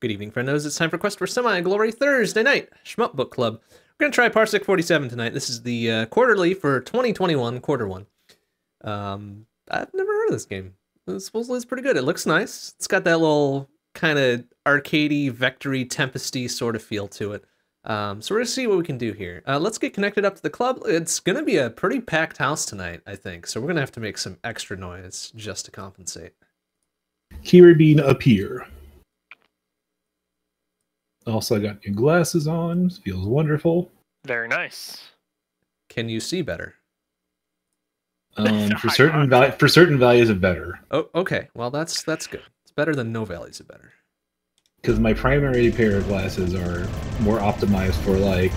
Good evening, friendos. It's time for Quest for Semi-Glory Thursday night, Shmup Book Club. We're going to try Parsec 47 tonight. This is the uh, quarterly for 2021, quarter one. Um, I've never heard of this game. It supposedly it's pretty good. It looks nice. It's got that little kind of arcadey, vectory, tempesty sort of feel to it. Um, so we're going to see what we can do here. Uh, let's get connected up to the club. It's going to be a pretty packed house tonight, I think. So we're going to have to make some extra noise just to compensate. Kira Bean appear. Also, I got new glasses on. Feels wonderful. Very nice. Can you see better? Um, for certain val- for certain values of better, Oh, okay. Well, that's that's good. It's better than no values of better. because my primary pair of glasses are more optimized for like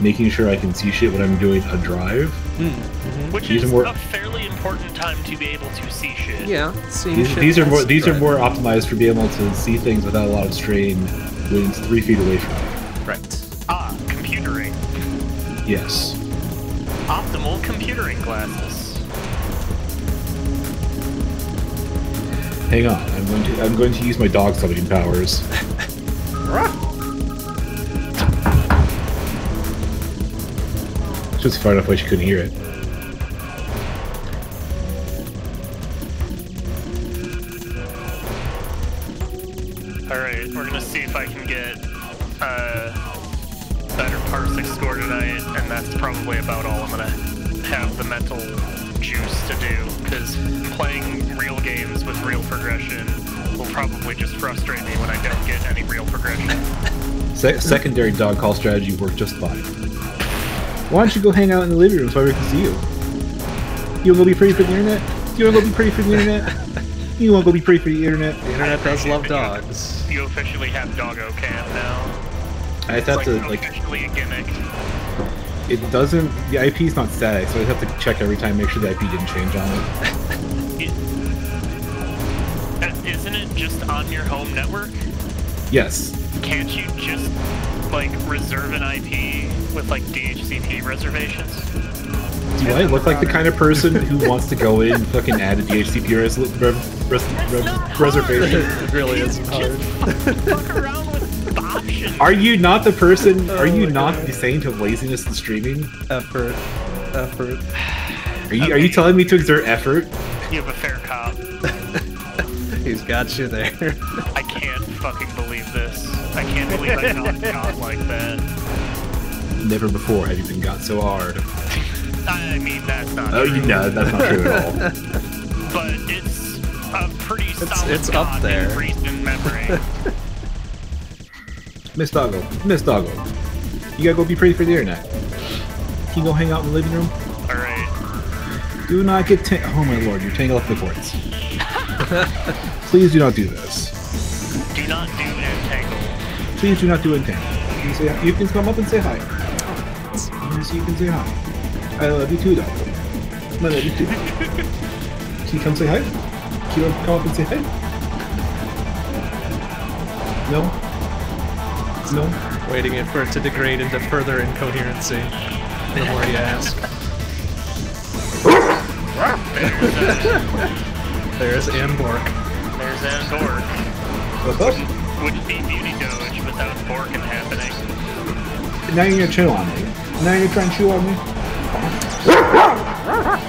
making sure I can see shit when I'm doing a drive. Mm-hmm. Which These is more- a fairly important time to be able to see shit. Yeah, seeing These, shit these are more whilst these are more optimized for being able to see things without a lot of strain when three feet away from me. right. Ah, computering. Yes. Optimal computering glasses. Hang on, I'm going to I'm going to use my dog summoning powers. Just far enough away she couldn't hear it. Alright, we're gonna see if I can get uh, better parsec score tonight, and that's probably about all I'm gonna have the mental juice to do, because playing real games with real progression will probably just frustrate me when I don't get any real progression. Se- secondary dog call strategy worked just fine. Why don't you go hang out in the living room so I can see you? You wanna go be pretty for the internet? You wanna go be pretty for the internet? You wanna go be pretty for the internet? The internet does love appreciate you- dogs. You officially have Doggo Cam now. I It's have like, to like officially a gimmick. it doesn't the IP is not static, so I have to check every time, make sure the IP didn't change on it. It- uh, Isn't it just on your home network? Yes. Can't you just like reserve an IP with like DHCP reservations? Do I look like the kind of person who wants to go in and fucking add a DHCP res- re- res- reservation? it really is hard. Fuck around with options. Are you not the person? Oh Are you my not God. the saint of laziness in streaming? Effort. Effort. Are you? Are you telling me to exert effort? You have a fair cop. He's got you there. I can't fucking believe this. I can't believe I got got like that. Never before have you been got so hard. I mean, that's not Oh, true. you know that's not true at all. But it's a pretty solid it's up god there. in recent memory. Miss Doggo, Miss Doggo, you gotta go be pretty for the internet. Can you go hang out in the living room? Alright. Do not get ta- oh my lord, you're tangled up the cords. Please do not do this. Do not do entangle. Please do not do entangle. You can, say, you can come up and say hi. Yes, you can say hi. I love you too, dog. I love you too. Can you come say hi? Can you come up and say hi? No? No? Waiting for it to degrade into further incoherency. The more you ask. There's Anbork. There's Andork. What's up? Wouldn't be Beauty Doge without Borkin happening. Now you're gonna chew on me. Now you're trying to chew on me?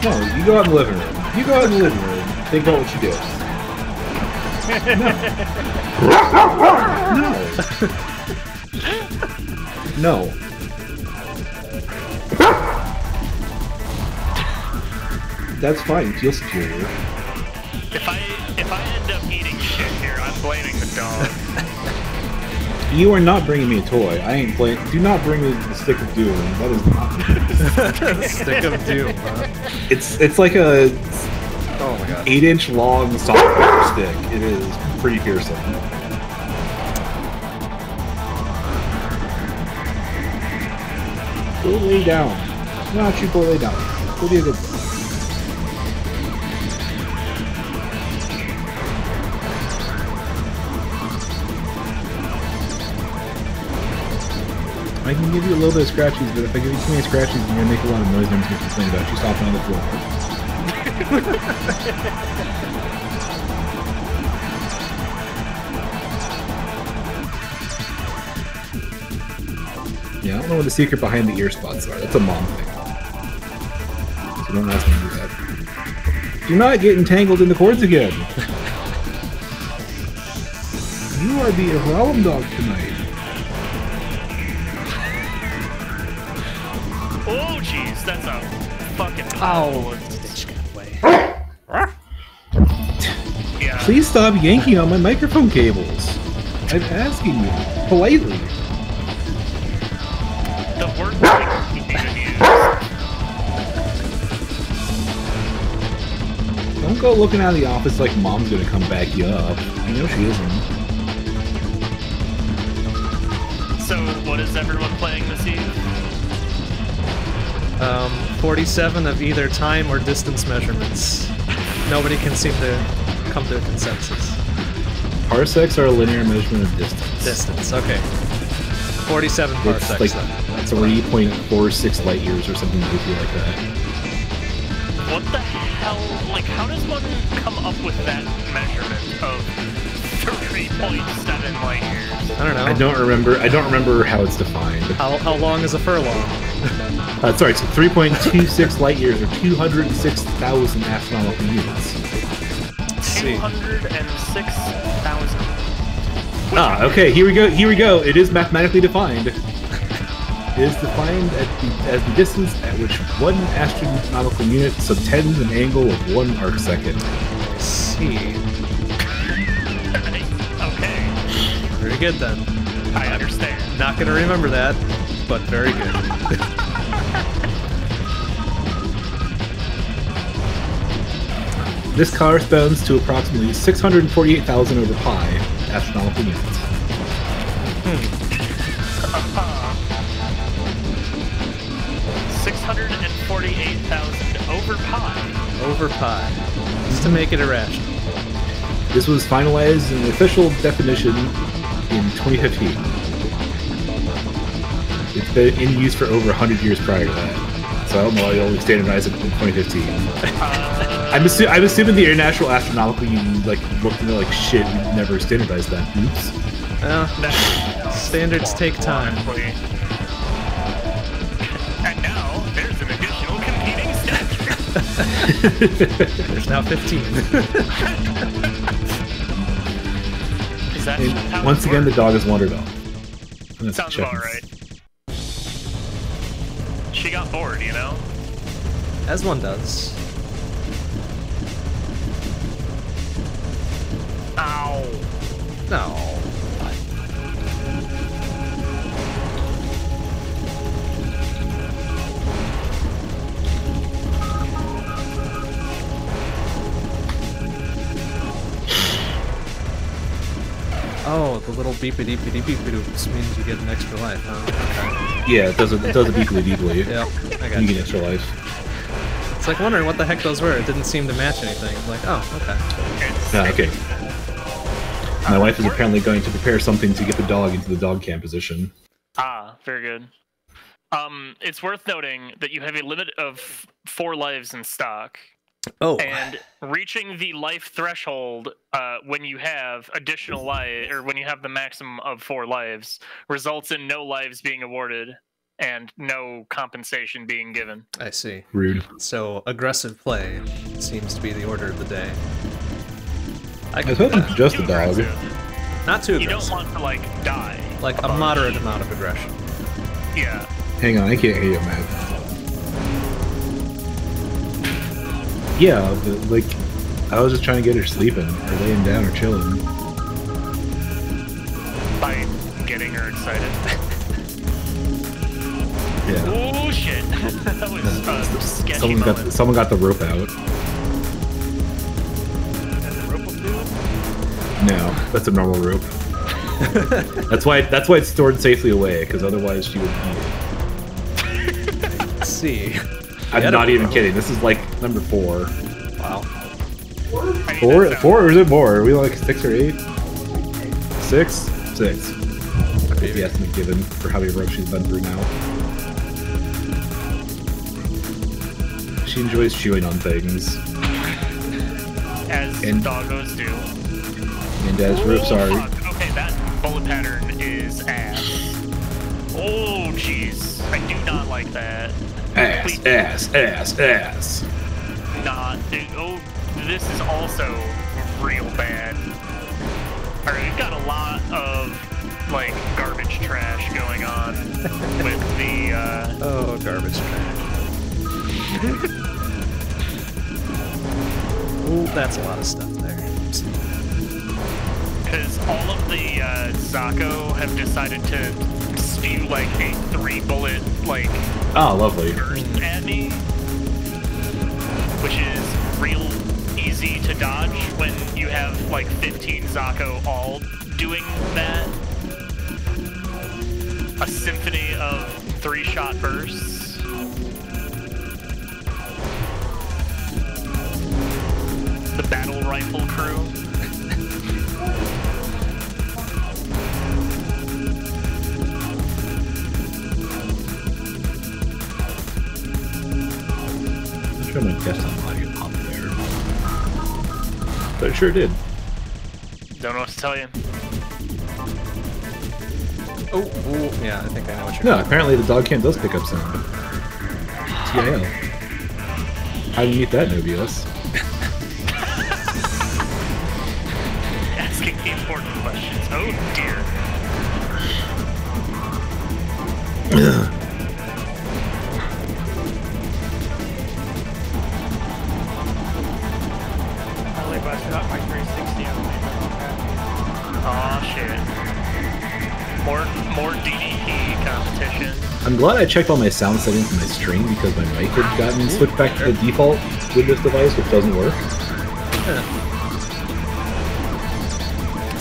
No, you go out in the living room. You go out in the living room. Think about what you do. No. No. That's fine. If You are not bringing me a toy. I ain't playing. Do not bring me the stick of doom. That is not. Stick of Doom. Huh? It's it's like a Oh my god. eight inch long software stick. It is pretty fearsome. Go lay down. No, you go lay down. Go be a good give you a little bit of scratches, but if I give you too many scratches, you're gonna make a lot of noise and I'm gonna complain about you stopping on the floor. yeah, I don't know what the secret behind the ear spots are. That's a mom thing. So don't ask me to do that. Do not get entangled in the cords again! you are the Iralum dog tonight. Oh, bitch got away. Yeah. Please stop yanking on my microphone cables. I'm asking you politely. The word that you need to use. Don't go looking out of the office like mom's gonna come back you up. I know she isn't. So, what is everyone playing this eve? Um, 47 of either time or distance measurements. Nobody can seem to come to a consensus. Parsecs are a linear measurement of distance. Distance, okay. 47 It's parsecs like then. That's what I- 3.46 light years or something goofy like that. What the hell? Like, how does one come up with that measurement of 3.7 light years? I don't know. I don't remember. I don't remember how it's defined. How, how long is a furlong? Uh, sorry, so 3.26 light years or 206,000 astronomical units. 206,000. Ah, okay. Here we go. Here we go. It is mathematically defined. It is defined at the, as the distance at which one astronomical unit subtends an angle of one arc second. Let's see. okay, Very good then. I understand. Not gonna remember that, but very good. This corresponds to approximately 648,000 over pi astronomical units. Six hundred and forty-eight thousand over pi. Hmm. Over pi. Just to make it irrational. This was finalized in the official definition in 2015. It's been in use for over 100 years prior to that. So I don't know why they only standardized it in 2015. Uh, I'm, assu- I'm assuming the International Astronomical Union like looked into like shit. We never standardized that. Oops. Well, standards take time. And now there's an additional competing standard. There's now 15. Is that how once it again, the dog has wandered off. Let's Sounds check about right. Bored, you know? As one does. Ow. No. Oh, the little beepity beepity beepity means you get an extra life, huh? Yeah, it does a, it does a beeply beeply. Okay. Yep, I got You you. get extra life. It's like wondering what the heck those were. It didn't seem to match anything. It's like, oh, okay. It's, Ah, okay. My wife is apparently going to prepare something to get the dog into the dog cam position. Ah, very good. Um, it's worth noting that you have a limit of four lives in stock, Oh, and reaching the life threshold uh, when you have additional life, or when you have the maximum of four lives, results in no lives being awarded and no compensation being given. I see. Rude. So aggressive play seems to be the order of the day. I I can was hoping that. just a dog. Not too aggressive. You don't want to like die. Like a bunch. moderate amount of aggression. Yeah. Hang on, I can't hear you, man. Yeah, but like, I was just trying to get her sleeping, or laying down, or chilling. By getting her excited. Yeah. oh shit! that was uh, a sketchy Someone moment. got someone got the rope out. The rope will do it. No, that's a normal rope. that's why that's why it's stored safely away, because otherwise she would eat it. Let's see. I'm Yeah, not even rope. kidding. This is like number four. Wow. I Four, four, or is it more? Are we like six or eight? Six, six. Is the estimate given for how many ropes she's been through now. She enjoys chewing on things, As and- doggos do. and as ropes oh, are fuck. Okay, that bullet pattern is ass. Oh jeez. I do not like that. Ass, ass, ass, ass. Not. It, oh, this is also real bad. Alright, we've got a lot of, like, garbage trash going on with the, uh, Oh, garbage trash. Ooh, that's a lot of stuff there. Because all of the uh, Zako have decided to spew, like, a three-bullet, like, Ah, lovely. burst at me, which is real easy to dodge when you have like 15 Zako all doing that. A symphony of three-shot bursts. The battle rifle crew. I'm sure my desktop audio popped there. But it sure did. Don't know what to tell you. Oh, ooh, yeah, I think I know what you're No, apparently the dog can does pick up sound. TIL. How do you meet that, Nobius? Asking the important questions. Oh dear. glad I checked all my sound settings in my stream because my mic had gotten switched back to the default with this device, which doesn't work.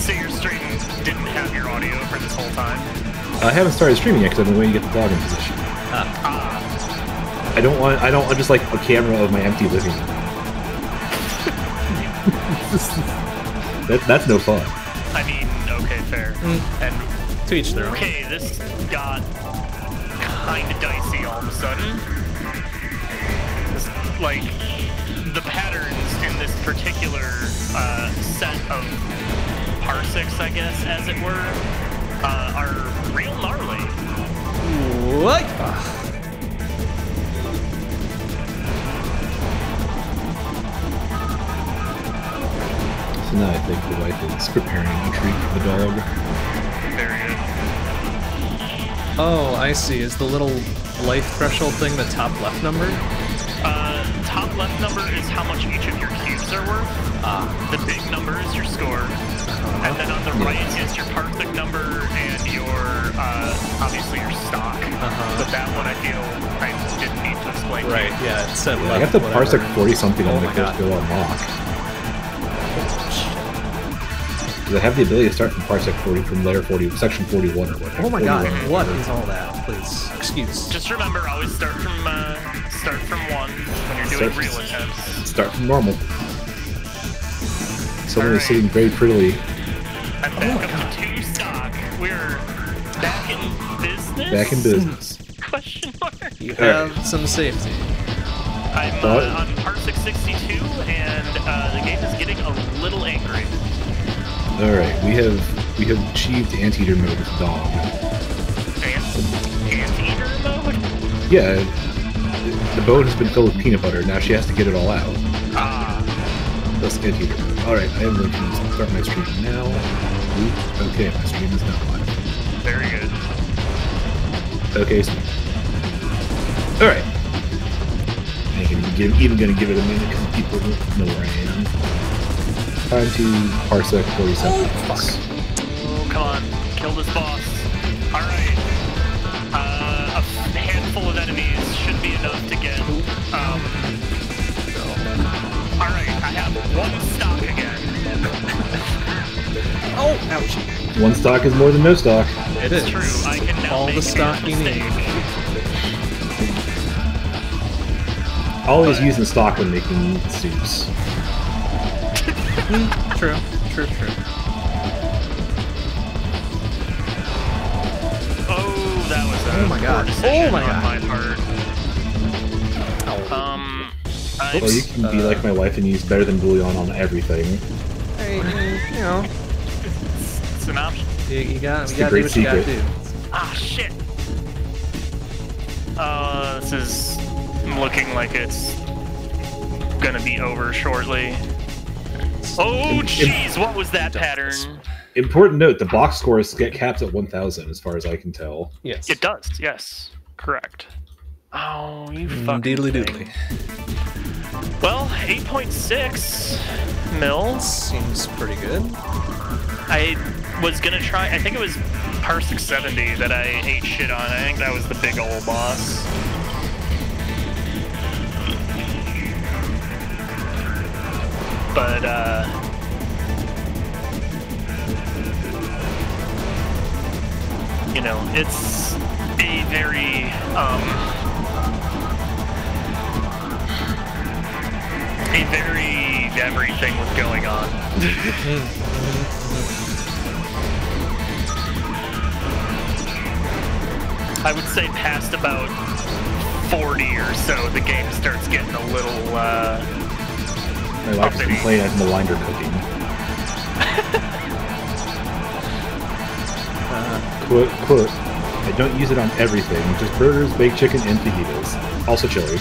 So your stream didn't have your audio for this whole time? I haven't started streaming yet because I've been waiting to get the dog in position. Ah, I don't want. I don't want just like a camera of my empty living room. that, that's no fun. I mean, okay, fair. And To each their own. okay, this got kind of dicey all of a sudden. This, like, the patterns in this particular uh, set of parsecs, I guess, as it were, uh, are real gnarly. What? So now I think the wife is preparing a treat for the dog. Very good. Oh, I see. Is the little life threshold thing the top left number? Uh, top left number is how much each of your cubes are worth. Ah. The big number is your score. And then on the right is your Parsec number and your, uh, obviously your stock. Uh-huh. But that one I feel I just didn't need to explain. Right, yeah, it said I left. got the whatever. Parsec 40 something Oh on my my first God. go unlock. Because I have the ability to start from Parsec 40 from layer 40, section 41 or whatever. Oh my god, 41 or what whatever. is all that? Please, excuse. Just remember, always start from, uh, start from one when you're doing Start- real attempts. Start from normal. Someone is Alright. sitting very prettily I'm back up to two stock. We're back in business? back in business. Question mark. You Alright. have some safety. I'm uh, on Parsec 62, and uh, the game is getting a little angry. All right, we have we have achieved anteater mode with dog. Anteater mode? Yeah, the bone has been filled with peanut butter. Now she has to get it all out. Ah, That's anteater mode. All right, I am going to start my stream now. Okay, my stream is now live. very good. Okay, sweet. All right. I ain't even, give, even gonna give it a minute because people don't know where I am. Time to parsec 47. Oh, fuck. Oh, come on. Kill this boss. Alright. Uh, a handful of enemies should be enough to get, um... Alright, I have one stock again. Oh, ouchie. One stock is more than no stock. It It's is. true, I can now all make the stock you need. mistake. Always But- using stock when making soups. True, true, true. Oh, that was a Oh my God. Oh my God. my part. Oh. Um, I, Well, you can be Uh, like my wife and use better than bouillon on everything. Hey, you know, it's an option. you, you got, It's you gotta do great what you gotta secret. do. Ah, shit. Uh, this is looking like it's gonna be over shortly. Oh, jeez, what was that pattern? Important note: the box scores get capped at 1,000, as far as I can tell. Yes. It does, yes. Correct. Oh, you mm, fucking Doodly doodly. Well, 8.6 mil. Seems pretty good. I was gonna try, I think it was Parsec 70 that I ate shit on. I think that was the big old boss. But, uh... You know, it's a very, um... A very everything was going on. I would say past about 40 or so, the game starts getting a little, uh, My wife is Uppity. complaining I'm maligned cooking. Uh, quote, quote, I don't use it on everything, just burgers, baked chicken, and fajitas. Also chili.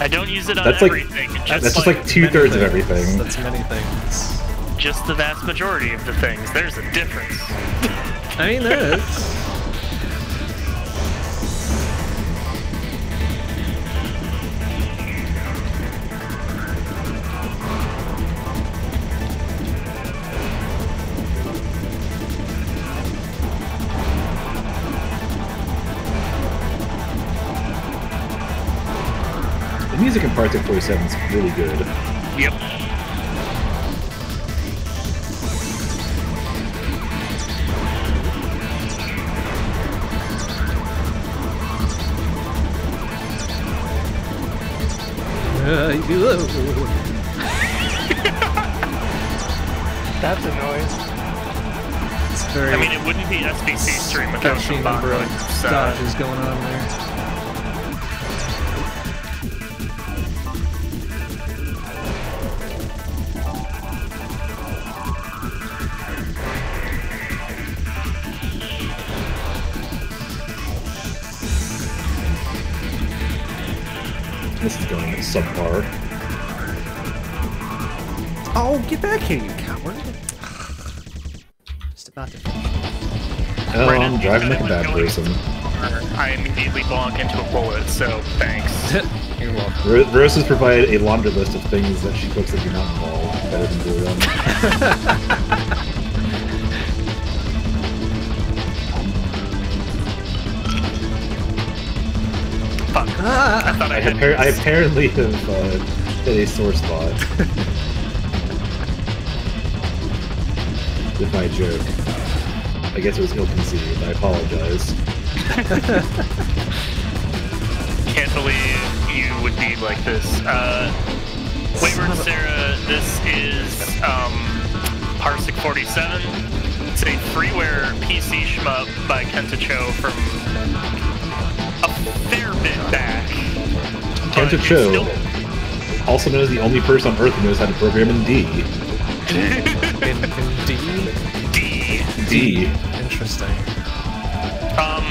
I don't use it on That's like- just That's just like, like two thirds of everything. That's many things. just the vast majority of the things. There's a difference. I mean, there is. The music 47 is really good. Yep. Uh, That's a noise. it's very I mean, it wouldn't be SBC stream without sketchy some number of background, so- dodges going on there. Subpar. Oh, get back here, you coward! Just about to. Oh, Right I'm as driving like a bad person. I immediately bonk into a bullet, so thanks. You're welcome. Ro- Rose has provided a laundry list of things that she cooks that do not involve better than bouillon. I thought I, I, had. appar- I apparently have uh, hit a sore spot with my joke. I guess it was ill-conceived. I apologize. Can't believe you would be like this. Uh, Wayward Sarah, this is um, Parsec 47. It's a freeware PC shmup by Kenta Cho from a fair bit back. But Kenta it's Cho, still- also known as the only person on Earth who knows how to program in D. in, in D. D. D. Interesting. Um,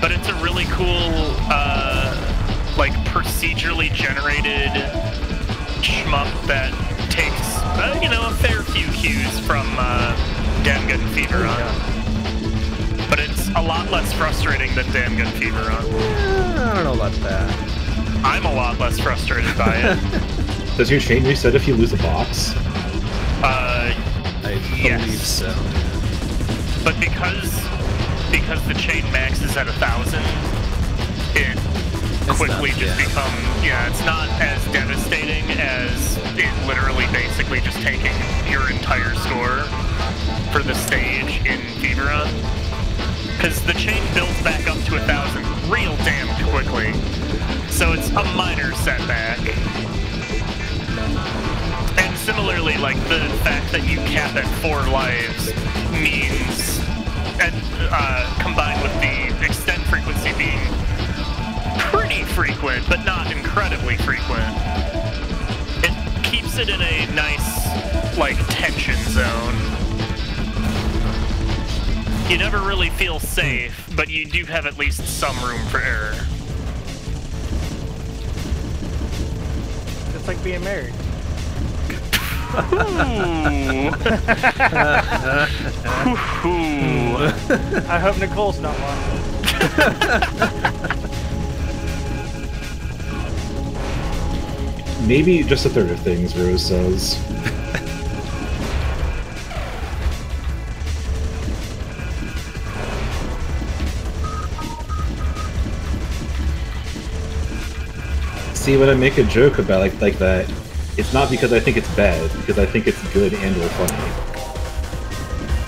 but it's a really cool, uh, like procedurally generated shmup that takes, uh, you know, a fair few cues from uh, Dangun Feveron. But it's a lot less frustrating than Dangun Feveron. Eh, I don't know about that. I'm a lot less frustrated by it. Does your chain reset if you lose a box? Uh, I Yes. believe so. but because because the chain max is at a thousand, it It's quickly not- just yeah. become yeah, it's not as devastating as it literally basically just taking your entire score for the stage in Feveron. Because the chain builds back up to a thousand real damn quickly. So it's a minor setback. And similarly, like the fact that you cap at four lives means, and uh, combined with the extend frequency being pretty frequent, but not incredibly frequent, it keeps it in a nice, like, tension zone. You never really feel safe, but you do have at least some room for error. It's like being married. Ooh. Ooh. I hope Nicole's not watching. Maybe just a third of things, Rose says. See, when I make a joke about like like that, it's not because I think it's bad, because I think it's good and or funny.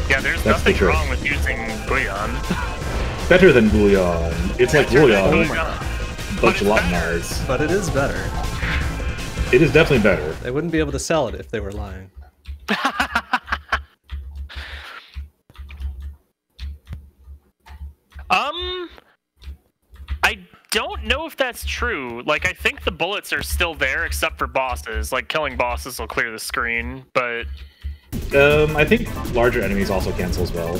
Yeah, there's That's the nothing trick. wrong with using bouillon. Better than bouillon. It's like Better than bouillon, bouillon. but it's a lot better. But it is better. It is definitely better. They wouldn't be able to sell it if they were lying. Um, I don't know if that's true. Like, I think the bullets are still there, except for bosses. Like, killing bosses will clear the screen, but Um, I think larger enemies also cancel as well.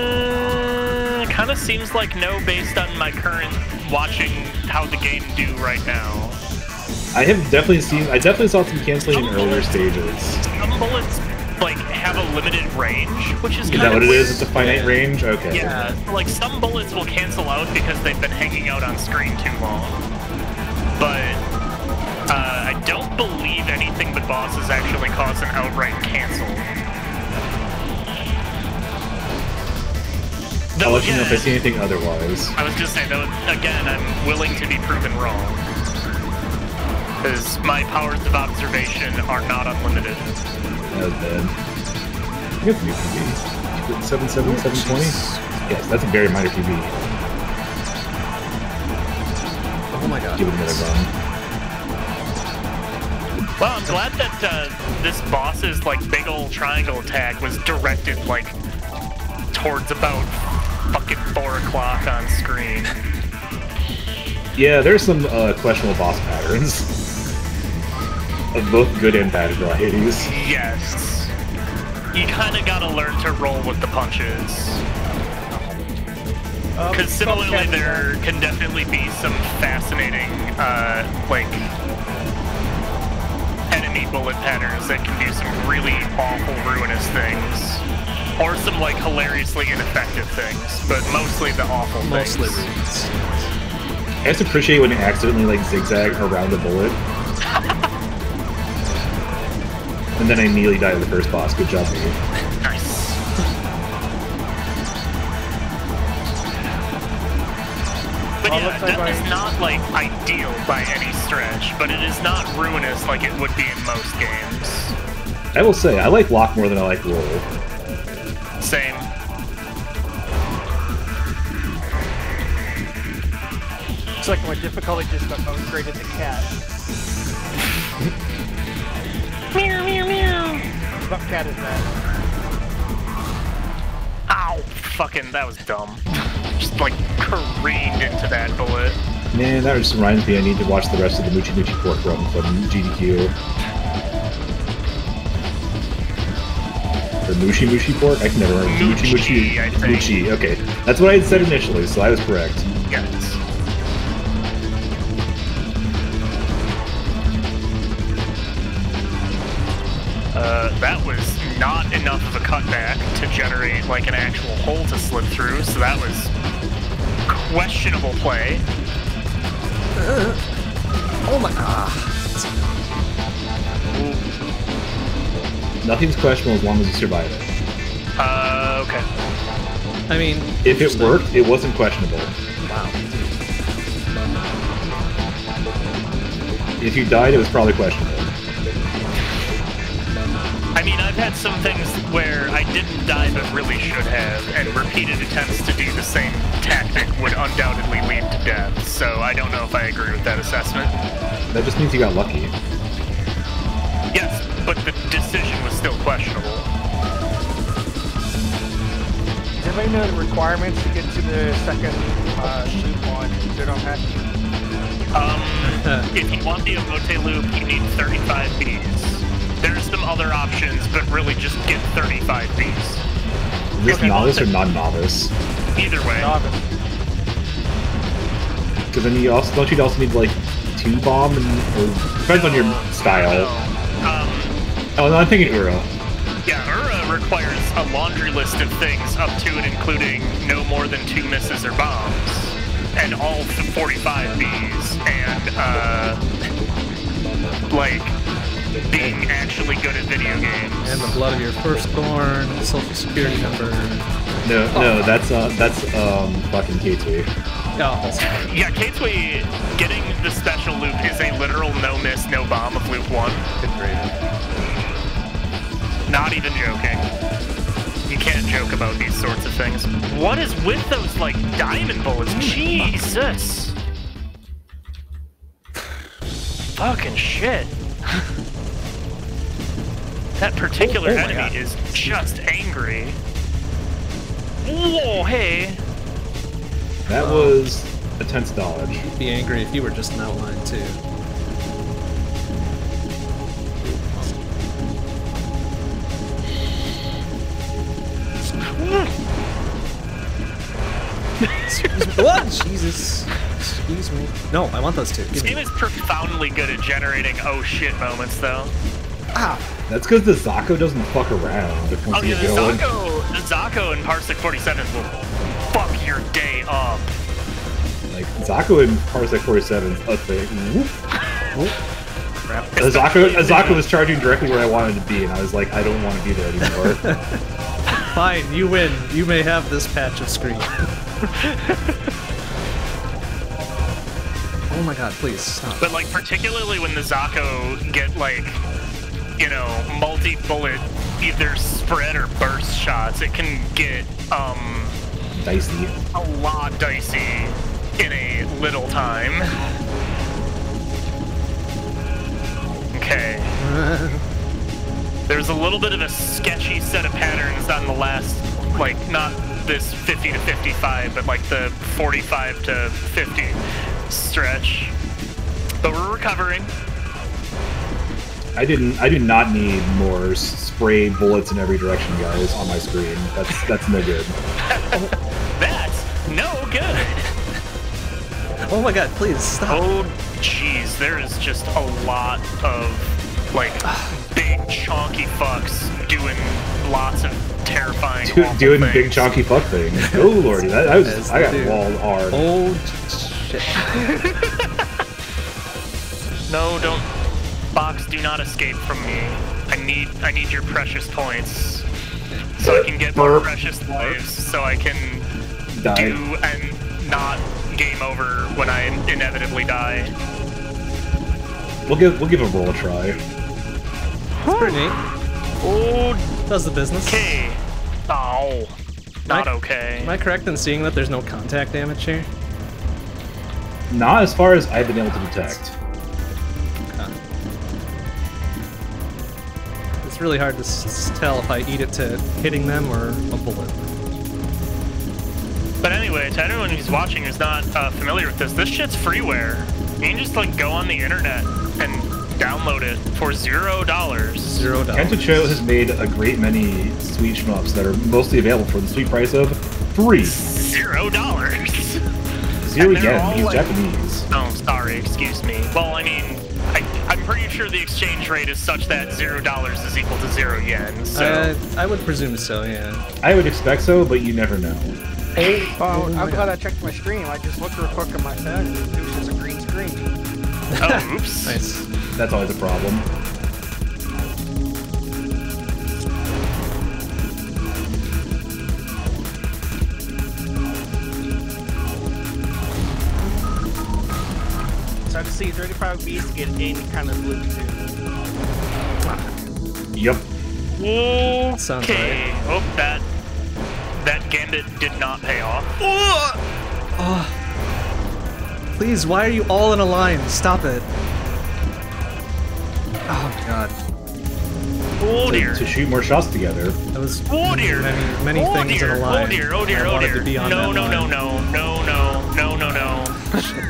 uh, kind of seems like no, based on my current watching how the game do right now. I have definitely seen. I definitely saw some canceling in Some earlier bullets- stages. Some bullets like have a limited range, which is good. Is kind that of what it weird. is? It's a finite Yeah. range. Okay. Yeah, like some bullets will cancel out because they've been hanging out on screen too long. But uh, I don't believe anything but bosses actually cause an outright cancel. I'll Though let you know if I see anything otherwise. I was just saying, though, again, I'm willing to be proven wrong. Because my powers of observation are not unlimited. That was bad. I guess new PB. Seven seven seven twenty. Yes, that's a very minor PB. Oh my god. Give it another run. Well, I'm glad that uh, this boss's like big old triangle attack was directed like towards about fucking four o'clock on screen. Yeah, there's some uh, questionable boss patterns of both good and bad varieties. Yes, you kind of gotta learn to roll with the punches. Um, Because similarly, there can definitely be some fascinating, uh, like, enemy bullet patterns that can do some really awful, ruinous things. Or some, like, hilariously ineffective things, but mostly the awful Mostly things. reads. I just appreciate when you accidentally like zigzag around a bullet. and then I nearly died to the first boss. Good job, me. Nice. But yeah, looks like death is not, like, ideal by any stretch, but it is not ruinous like it would be in most games. I will say, I like Lock more than I like Roll. Same. It's like my difficulty just got upgraded to cat. Meow, meow, meow. What cat is that? Ow! Fucking, that was dumb. Just like careened into that bullet. Man, that just reminds me I need to watch the rest of the Muchi Muchi Pork run from GDQ. Or Muchi Muchi Pork? I can never remember. Moochie Moochie, I. Moochie, okay. That's what I had said initially, so I was correct. Like an actual hole to slip through, so that was questionable play. Oh my. god. Nothing's questionable as long as you survive it. Uh, okay. I mean, If it worked, it wasn't questionable. Wow. If you died, it was probably questionable. Had some things where I didn't die but really should have, and repeated attempts to do the same tactic would undoubtedly lead to death, so I don't know if I agree with that assessment. That just means you got lucky. Yes, but the decision was still questionable. Does anybody know the requirements to get to the second uh, loop on Zero Hack? Um, if you want the Omote loop, you need 35 Bs. There's some other options, but really just get 35 Bs. Is this novice or non-novice? Either way. Novice. Because then you also don't you also need like two bomb and or depends on your style. Um, Oh no, I'm thinking Ura. yeah, Ura requires a laundry list of things up to and including no more than two misses or bombs, and all 45 Bs, and uh, like being actually good at video games. And the blood of your firstborn, social security number. No, no, that's uh, that's um, fucking K2. Oh, that's Yeah, K2 getting the special loop is a literal no miss, no bomb of loop one. good grade. Not even joking. You can't joke about these sorts of things. What is with those, like, diamond bullets? Jesus! Fucking shit. that particular Oh, oh enemy God. is just angry. Whoa, hey! That was a tense dodge. Be angry if you were just an outline too. Excuse me. What? Jesus. Excuse me. No, I want those two. This Give game is profoundly good at generating oh shit moments, though. Ah. That's because the Zako doesn't fuck around Oh yeah, the. Zako, the Zako and Parsec 47 will fuck your day up. Like Zako in Parsec 47 is a thing. Whoop. Crap. Zako, Zako was charging directly where I wanted to be, and I was like, I don't want to be there anymore. Fine, you win. You may have this patch of screen. oh my god, please stop. But like particularly when the Zako get like, you know, multi-bullet either spread or burst shots, it can get um Dicey. a lot dicey in a little time. Okay. There's a little bit of a sketchy set of patterns on the last, like, not this 50 to 55, but like the 45 to 50 stretch. But we're recovering. I didn't. I do not need more spray bullets in every direction, guys, on my screen. That's that's no good. That's no good. oh my god, please stop. Oh, jeez, there is just a lot of, like, big chonky fucks doing lots of terrifying, Do, awful doing things. big chunky fuck things. Oh lordy, that, that was I got they do. walled hard. Oh shit. No, don't. Box, do not escape from me. I need, I need your precious points, so I can get more precious lives, so I can Die. do and not game over when I inevitably die. We'll give we'll give a roll a try. It's pretty neat. Oh, Does the business. okay. Oh, not Mike? okay. Am I correct in seeing that there's no contact damage here? Not as far as I've been able to detect. It's really hard to s- s- tell if I eat it to hitting them or a bullet. But anyway, to anyone who's watching who's not uh, familiar with this, this shit's freeware. You can just like go on the internet and download it for zero dollars. Zero dollars. Kenta Cho has made a great many sweet shmups that are mostly available for the sweet price of three. Zero dollars. Zero And they're yen. all He's like- Japanese. Oh, sorry, excuse me. Well, I mean, I, I'm pretty sure the exchange rate is such that zero dollars is equal to zero yen. So Uh, I would presume so, yeah. I would expect so, but you never know. Hey, Oh, I'm glad I checked my stream. I just looked real quick on my phone and it was just a green screen. oh, oops. Nice. That's always a problem. See 35 Bs to get any kind of loop too. Yep. Sounds Okay. Oh, that that gambit did not pay off. Oh. Please, why are you all in a line? Stop it. Oh god. Oh dear. to shoot more shots together. That was Oh dear. many, many oh things dear. in a oh, line. Oh dear. Oh dear. I Oh dear. to be on no, that no, no, no, no, no, no, no, no.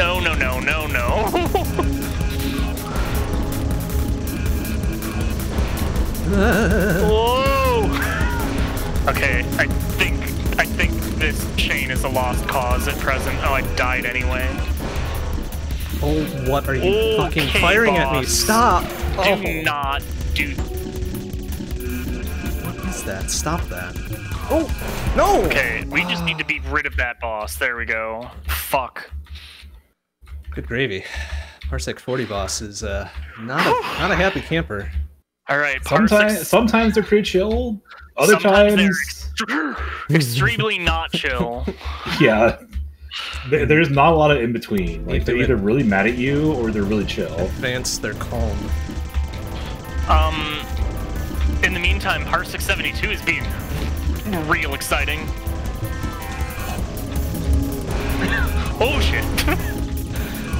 No, no, no, no, no. Whoa! Okay, I think I think this chain is a lost cause at present. Oh, I died anyway. Oh, what are you fucking Okay, firing at me? boss. Stop! Do Oh, not do. what is that? Stop that. Oh, no! Okay, we just need to be rid of that boss. There we go. Fuck. Good gravy. Parsec 40 boss is uh, not a not a happy camper. All right. Sometimes, sometimes they're pretty chill. Other Sometimes they're times, extremely not chill. yeah. There's not a lot of in between. Like they're do it. either really mad at you or they're really chill. Advance, they're calm. Um, in the meantime, Parsec 72 is being real exciting. oh shit!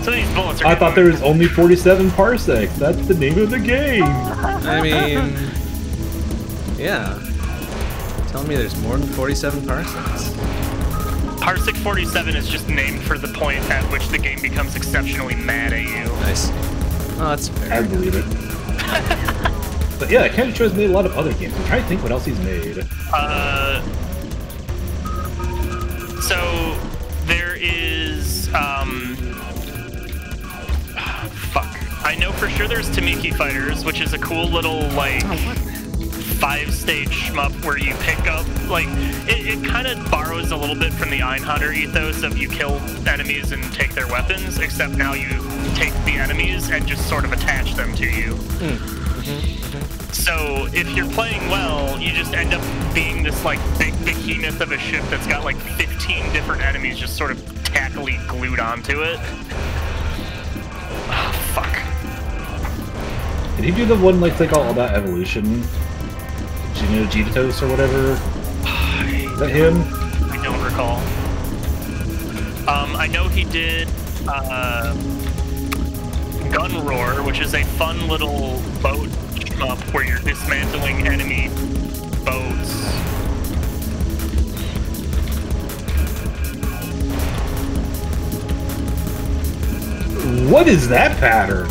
so these bullets are. I getting- thought there was only 47 parsecs. That's the name of the game. I mean, yeah. Telling me there's more than 47 parsecs? Parsec 47 is just named for the point at which the game becomes exceptionally mad at you. Nice. Oh, that's fair. I believe it. but yeah, Kenta Cho's made a lot of other games. I'm trying to think what else he's made. Uh, so there is um, fuck. I know for sure there's Tumiki Fighters, which is a cool little like five-stage shmup where you pick up like it, it kind of borrows a little bit from the Einhander ethos of you kill enemies and take their weapons, except now you take the enemies and just sort of attach them to you. So if you're playing well, you just end up being this like big behemoth of a ship that's got like 15 different enemies just sort of tackily glued onto it. Did he do the one like like all about evolution? Gino Gitos or whatever? Is that him? I don't recall. Um, I know he did uh, Gunroar, which is a fun little boat shmup where you're dismantling enemy boats. What is that pattern?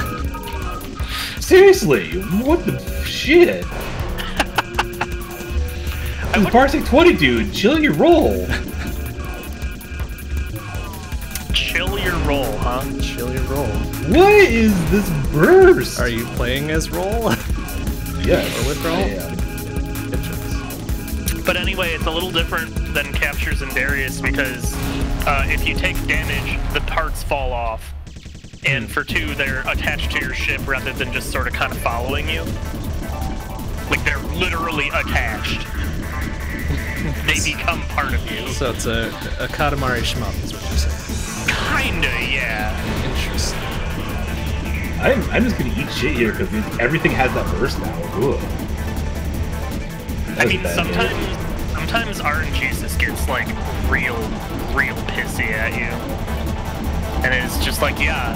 Seriously, what the shit? This Parsec 20 dude, chill your roll. Chill your roll, huh? Chill your roll. What is this burst? Are you playing as roll? Yes. Or withdrawal? I am. But anyway, it's a little different than Captures and Darius because uh, if you take damage, the parts fall off. And for two, they're attached to your ship rather than just sort of kind of following you. Like they're literally attached. they become part of you. So it's a, a Katamari shmup, is what you're saying. Kinda, yeah. Interesting. I'm, I'm just gonna eat shit here because everything has that burst now. Ugh. That I mean, sometimes day. sometimes RNG just gets like real, real pissy at you, and it's just like, yeah,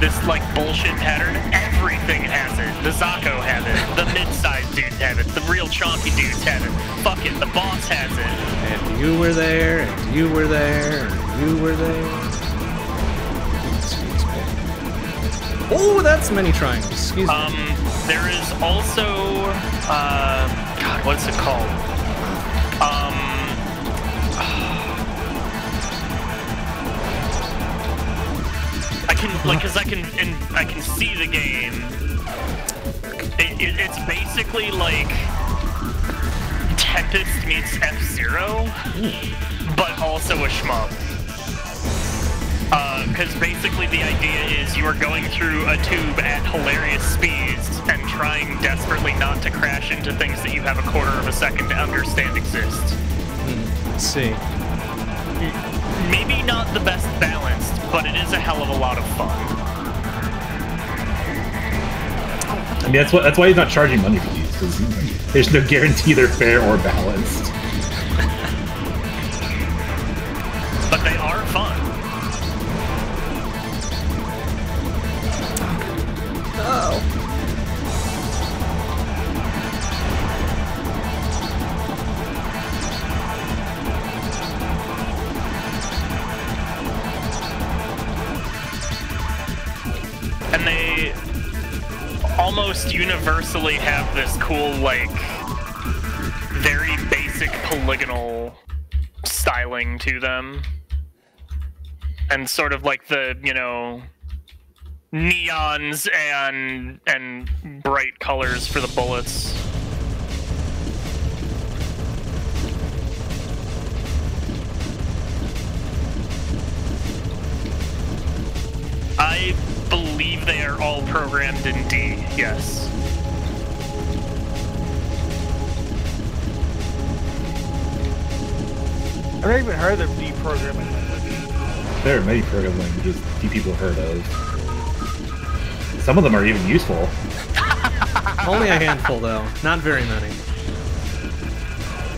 this like bullshit pattern. Everything has it. The Zako has it. The mid-sized dudes have it. The real chonky dudes have it. Fuck it, the boss has it. And you were there, and you were there, and you were there. Oh, that's many triangles. Excuse me. Um, there is also, uh, God, what's it called? Can like, cause I can, and I can see the game. It, it, it's basically like Tempest meets F Zero, but also a shmup. Because uh, basically the idea is you are going through a tube at hilarious speeds and trying desperately not to crash into things that you have a quarter of a second to understand exist. Hmm. Let's see. Hmm. Maybe not the best balanced, but it is a hell of a lot of fun. I mean, that's what that's why he's not charging money for these because there's no guarantee they're fair or balanced. Almost universally have this cool, like, polygonal styling to them. And sort of like the, you know, neons and and bright colors for the bullets. I believe they are all programmed in D, yes. I've never even heard of the programming language. There are many programming languages few people have heard of. Some of them are even useful. Only a handful, though. Not very many.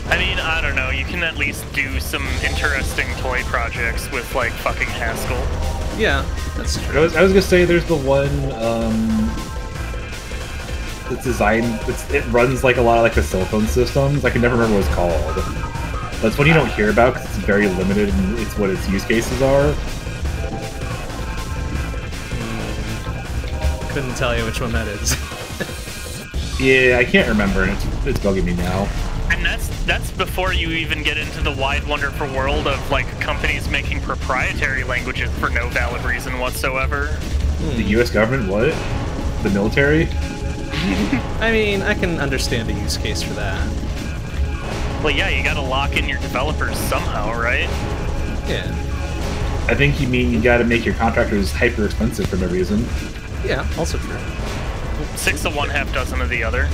I mean, I don't know, you can at least do some interesting toy projects with, like, fucking Haskell. Yeah, that's I true. was, I was gonna say there's the one um, that's designed. It's, it runs like a lot of like the silicone systems. I can never remember what it's called. That's one you don't hear about because it's very limited and it's what its use cases are. Couldn't tell you which one that is. Yeah, I can't remember, and it's, it's bugging me now. And that's that's before you even get into the wide wonderful world of like companies making proprietary languages for no valid reason whatsoever. The U.S. government, what? The military? I mean, I can understand a use case for that. Well, yeah, you gotta lock in your developers somehow, right? Yeah. I think you mean you got to make your contractors hyper expensive for no reason. Yeah, also true. Six of one, half dozen of the other.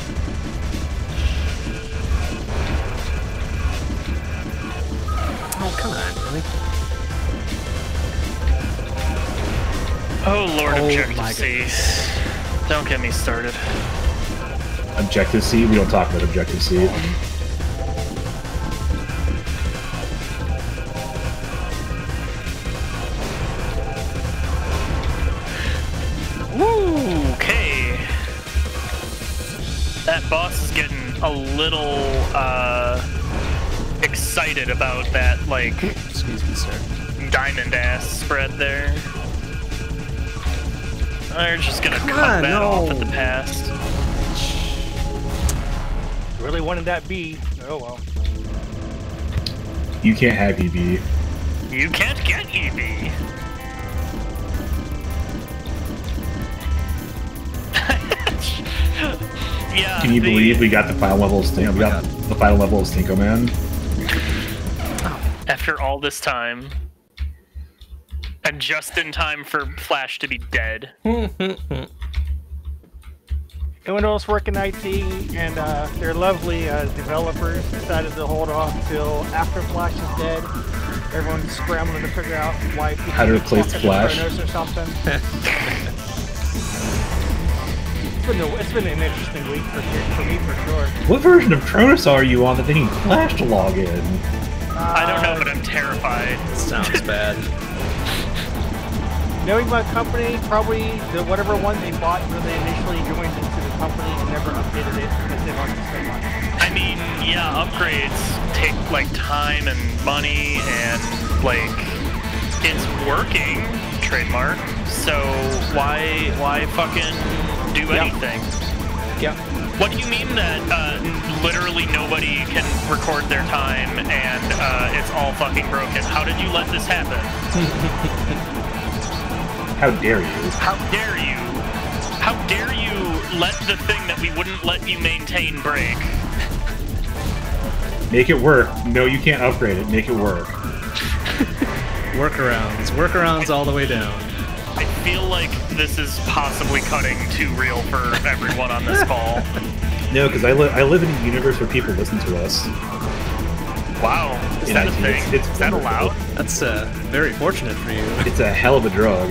Oh, come on, really? Oh Lord, Oh Objective C. Don't get me started. Objective C, we don't talk about Objective C. Um, about that like Excuse me, sir. diamond ass spread there. They're just gonna Come cut on, that off at the past. Really wanted that B. Oh well. You can't have E EB. You can't get EB. yeah. Can you the- believe we got the final level of Stinko? We got the final level of Stinkoman. After all this time, and just in time for Flash to be dead? Anyone else work in IT and uh, their lovely uh, developers decided to hold off till after Flash is dead. Everyone's scrambling to figure out why people How to replace Flash. Or something. it's, been a, it's been an interesting week for, for me for sure. What version of Kronos are you on that they need Flash to log in? I don't know, but I'm terrified. Sounds bad. Knowing my company, probably the whatever one they bought when they initially joined into the company and never updated it because they wanted to spend money. I mean, yeah, upgrades take like time and money, and like it's working, trademark. So why why fucking do Yeah. anything? Yep. What do you mean that uh, literally nobody can record their time and uh, it's all fucking broken? How did you let this happen? How dare you? How dare you? How dare you let the thing that we wouldn't let you maintain break? Make it work. No, you can't upgrade it. Make it work. Workarounds. Workarounds all the way down. I feel like this is possibly cutting too real for everyone on this call. No, because I, li- I live in a universe where people listen to us. Wow, is In that a IT, thing? it's- it's is that allowed? That's uh, very fortunate for you. It's a hell of a drug.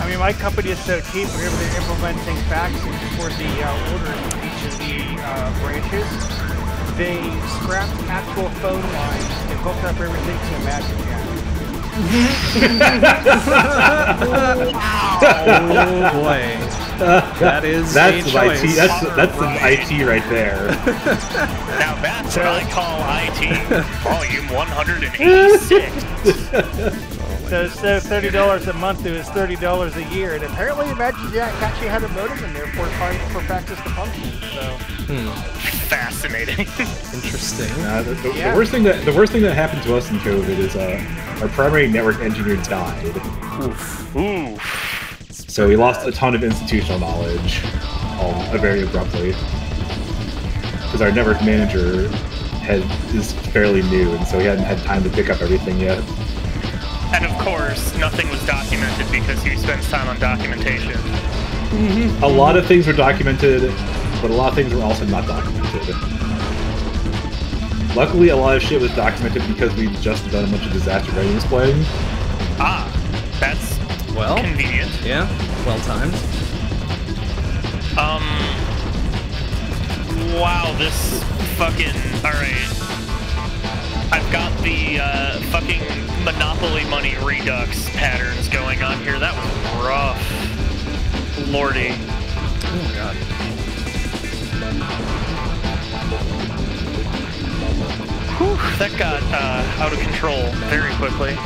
I mean, my company is so cheap. we're able to implement things faxing for the uh, orders uh, branches, they scrapped actual phone lines and hooked up everything to a magicJack. Oh boy. That is That's a some choice. IT. That's that's some IT right there. Now that's what I call IT, volume 186. So instead of thirty dollars a month, it was thirty dollars a year, and apparently a magicJack actually had a modem in there for for practice to function. So Fascinating. Interesting. Uh, the, the, Yeah. the worst thing that the worst thing that happened to us in COVID is uh, our primary network engineer died, Ooh. so we lost a ton of institutional knowledge, all very abruptly. Because our network manager had is fairly new, and so he hadn't had time to pick up everything yet. And of course, nothing was documented because he spends time on documentation. A lot of things were documented, but a lot of things were also not documented. Luckily, a lot of shit was documented because we'd just done a bunch of disaster readiness playing. Ah, that's Well, convenient. yeah, well timed. Um. Wow, this fucking. Alright. I've got the uh, fucking Monopoly money redux patterns going on here. That was rough. Lordy. Oh my god. Whew, that got uh, out of control very quickly.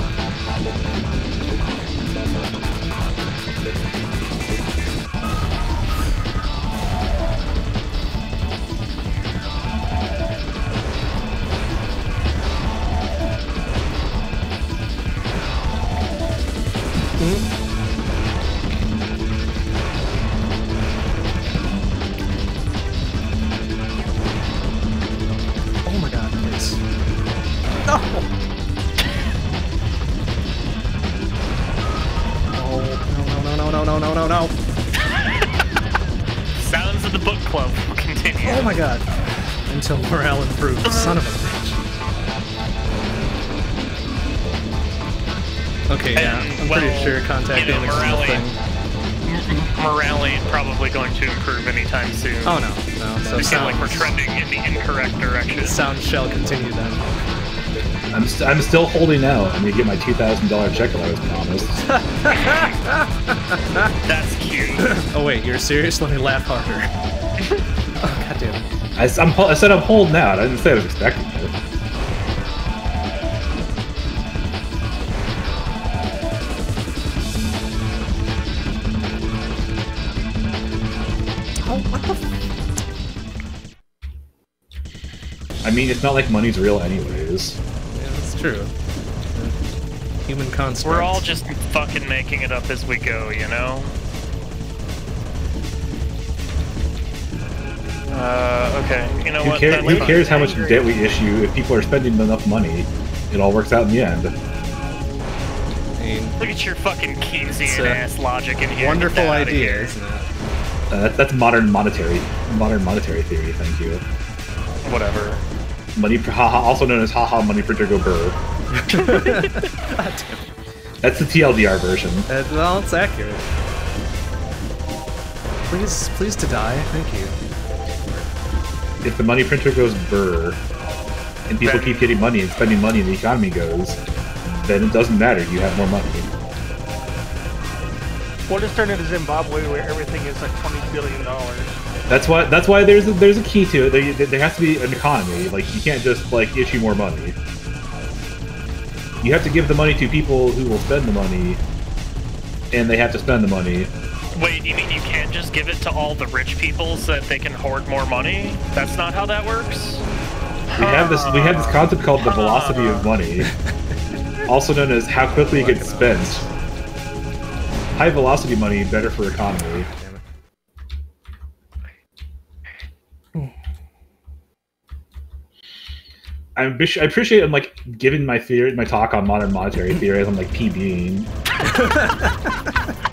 Shall continue then. I'm, st- I'm still holding out. I'm gonna get my two thousand dollar check that I was promised. That's cute. Oh wait, you're serious? Let me laugh harder. oh god damn it. I, s- I'm I said I'm holding out. I didn't say I was expecting mean, it's not like money's real, anyways. Yeah, that's true. Human construct. We're all just fucking making it up as we go, you know? Uh, okay. You know Who, what? care- who cares how much debt we issue if people are spending enough money? It all works out in the end. Look at your fucking Keynesian ass logic in here. wonderful Get idea, here. isn't it? Uh, that, that's modern monetary, modern monetary theory. Thank you. Whatever. Money, pr- haha, also known as haha money printer go burr. God damn it. That's the TLDR version. Uh, well, it's accurate. Please, please to die. Thank you. If the money printer goes burr, and people Then- keep getting money and spending money, and the economy goes, then it doesn't matter. You have more money. We'll just turn into Zimbabwe where everything is like twenty billion dollars. That's why. That's why there's a, there's a key to it. There, there has to be an economy. Like you can't just like issue more money. You have to give the money to people who will spend the money, and they have to spend the money. Wait, you mean you can't just give it to all the rich people so that they can hoard more money? That's not how that works? We have this. We have this concept called the velocity of money, also known as how quickly it gets spent. High velocity money better for economy. Damn it. I appreci- I appreciate I'm like giving my theory, my talk on modern monetary theory as I'm like PBing.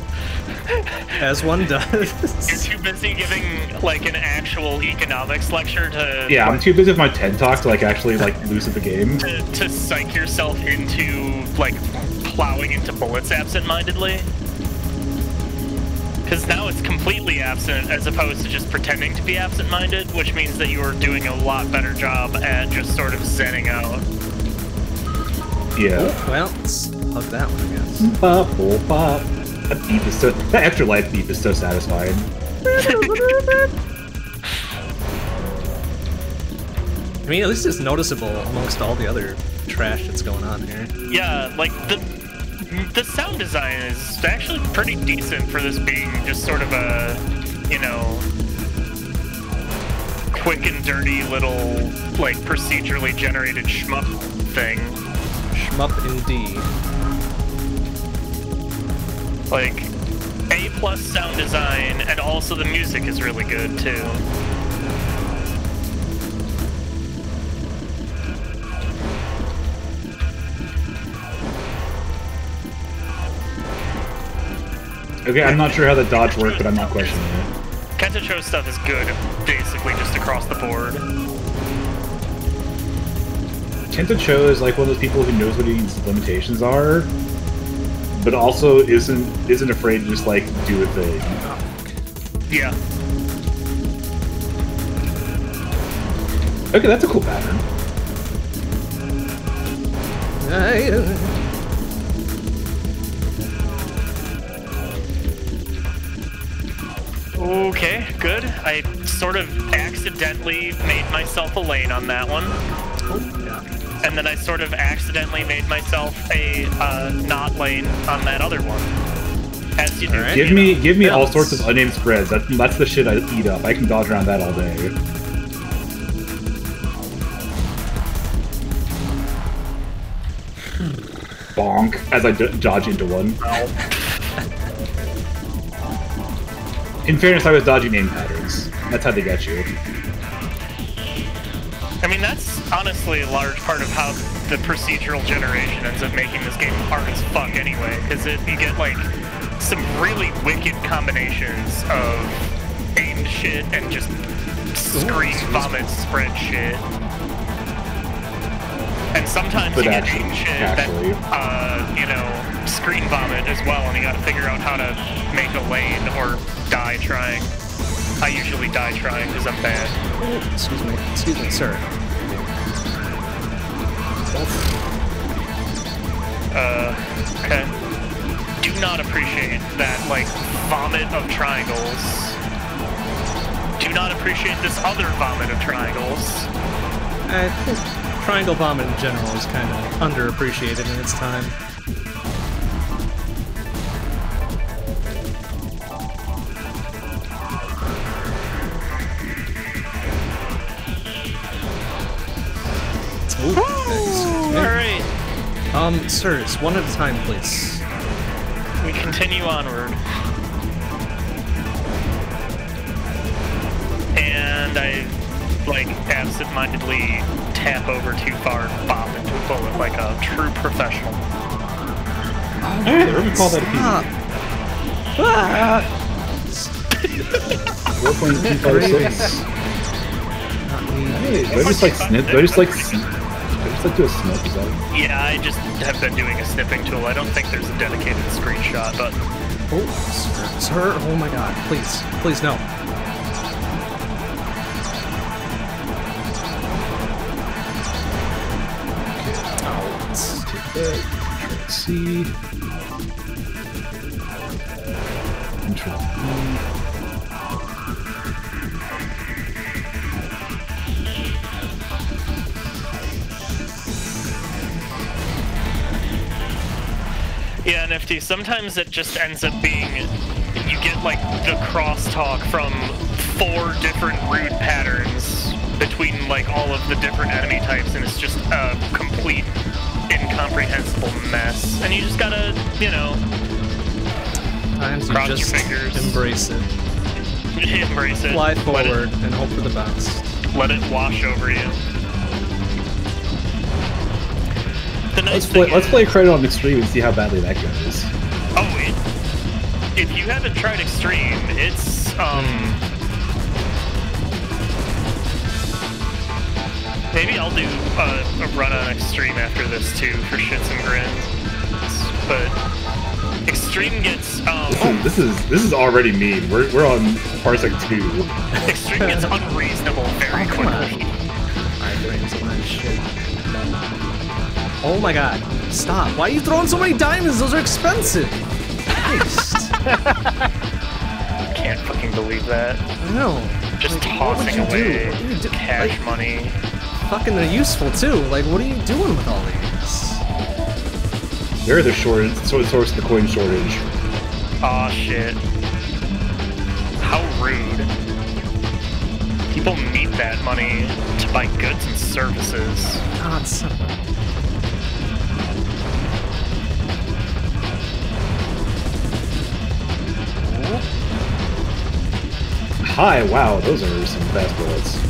As one does. You're too busy giving like an actual economics lecture to Yeah, I'm too busy with my TED talk to like actually like loosen the game. to, to psych yourself into like plowing into bullets absent-mindedly. Because now it's completely absent as opposed to just pretending to be absent-minded, which means that you are doing a lot better job at just sort of zenning out. Yeah. well, let's hug that one, I guess. Pop, oh, pop. That beep is so. That extra life beep is so satisfying. I mean, at least it's noticeable amongst all the other trash that's going on here. Yeah, like the the sound design is actually pretty decent for this being just sort of a, you know, quick and dirty little, like, procedurally generated shmup thing. Shmup indeed. Like, A plus sound design, and also the music is really good, too. Okay, I'm not sure how the dodge worked, but I'm not questioning it. Kenta Cho stuff is good, basically just across the board. Kenta Cho is like one of those people who knows what his limitations are, but also isn't isn't afraid to just like do a thing. Yeah. Okay, that's a cool pattern. Okay, good. I sort of accidentally made myself a lane on that one. And then I sort of accidentally made myself a uh, not lane on that other one. As you do. Alright. Give you me know. give me all sorts of unnamed spreads. That's that's the shit I eat up. I can dodge around that all day. Bonk as I d- dodge into one. In fairness, I was dodging name patterns. That's how they get you. I mean, that's honestly a large part of how the procedural generation ends up making this game hard as fuck anyway, because if you get like some really wicked combinations of aimed shit and just scream, vomit, spread shit. And sometimes But you get actually- aimed shit actually. that, uh, you know, screen vomit as well, and you gotta figure out how to make a lane or die trying. I usually die trying because I'm bad. Excuse me. Excuse me, sir. Uh, okay. Do not appreciate that, like, vomit of triangles. Do not appreciate this other vomit of triangles. I think Triangle Vomit in general is kind of underappreciated in its time. Ooh. Alright, Um, sirs, one at a time, please. we continue onward. And I, like, absent-mindedly tap over too far and bop into a bullet like a true professional. Alright, we're gonna call that a Ah! Four point two five six. Hey, do I just like snip? Do I just like snip? Do I just like do a snip? Is that? Yeah, I just have been doing a snipping tool. I don't think there's a dedicated screenshot but. Oh, sir, sir, oh my god, please, please, no. Take. Control. Yeah, NFT. Sometimes it just ends up being you get like the crosstalk from four different rude patterns between like all of the different enemy types, and it's just a complete incomprehensible mess. And you just gotta, you know, Times you Cross your fingers. embrace it. embrace it. Fly forward it, and hope for the best. let it wash over you. The nice Let's play. thing Let's is- play credit on extreme and see how badly that goes. Oh, it, if you haven't tried Extreme, it's um. Maybe I'll do a, a run on Extreme after this too for shits and grins. But Extreme gets um. This is this is this is already mean. We're we're on parsec two. Extreme gets unreasonable very Oh, come on. quickly. Iframes and that shit. Oh my god, stop. Why are you throwing so many diamonds? Those are expensive. Christ. Can't fucking believe that. No. Just Like, what would tossing you do? away What would you do? cash Like, money. Fucking they're useful too. Like, what are you doing with all these? They're the shortage, so source of the coin shortage. Aw, shit. How rude. People need that money to buy goods and services. God, son of a- Hi, wow, those are some fast bullets.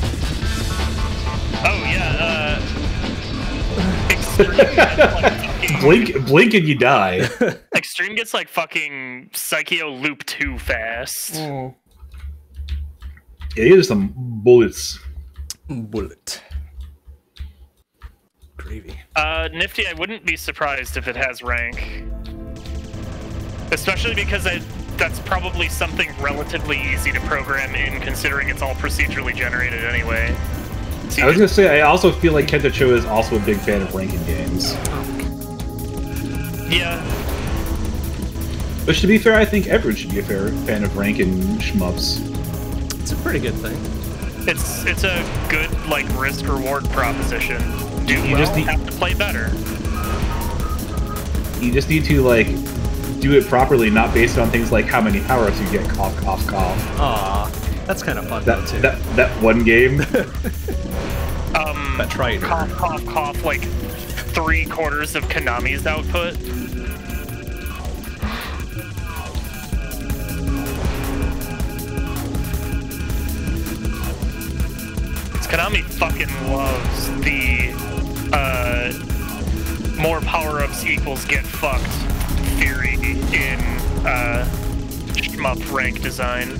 Like, Blink, blink and you die. Extreme gets like fucking Psycho Loop too fast. Yeah, these are some bullets. Bullet. Gravy. Uh, Nifty, I wouldn't be surprised if it has rank. Especially because I, that's probably something relatively easy to program in, considering it's all procedurally generated anyway. So I was gonna say, I also feel like Kenta Cho is also a big fan of ranking games. Oh. yeah, Which, to be fair, I think everyone should be a fair fan of ranking shmups. It's a pretty good thing. it's it's a good like risk reward proposition. Do You well, just need- have to play better. You just need to, like, do it properly, not based on things like how many power-ups you get, cough, cough, cough. Aw, that's kind of fun though That, too. that, that one game. That Triton. cough, cough, cough, like three quarters of Konami's output. Konami fucking loves the uh, more power-ups equals get fucked theory in uh, shmup rank design.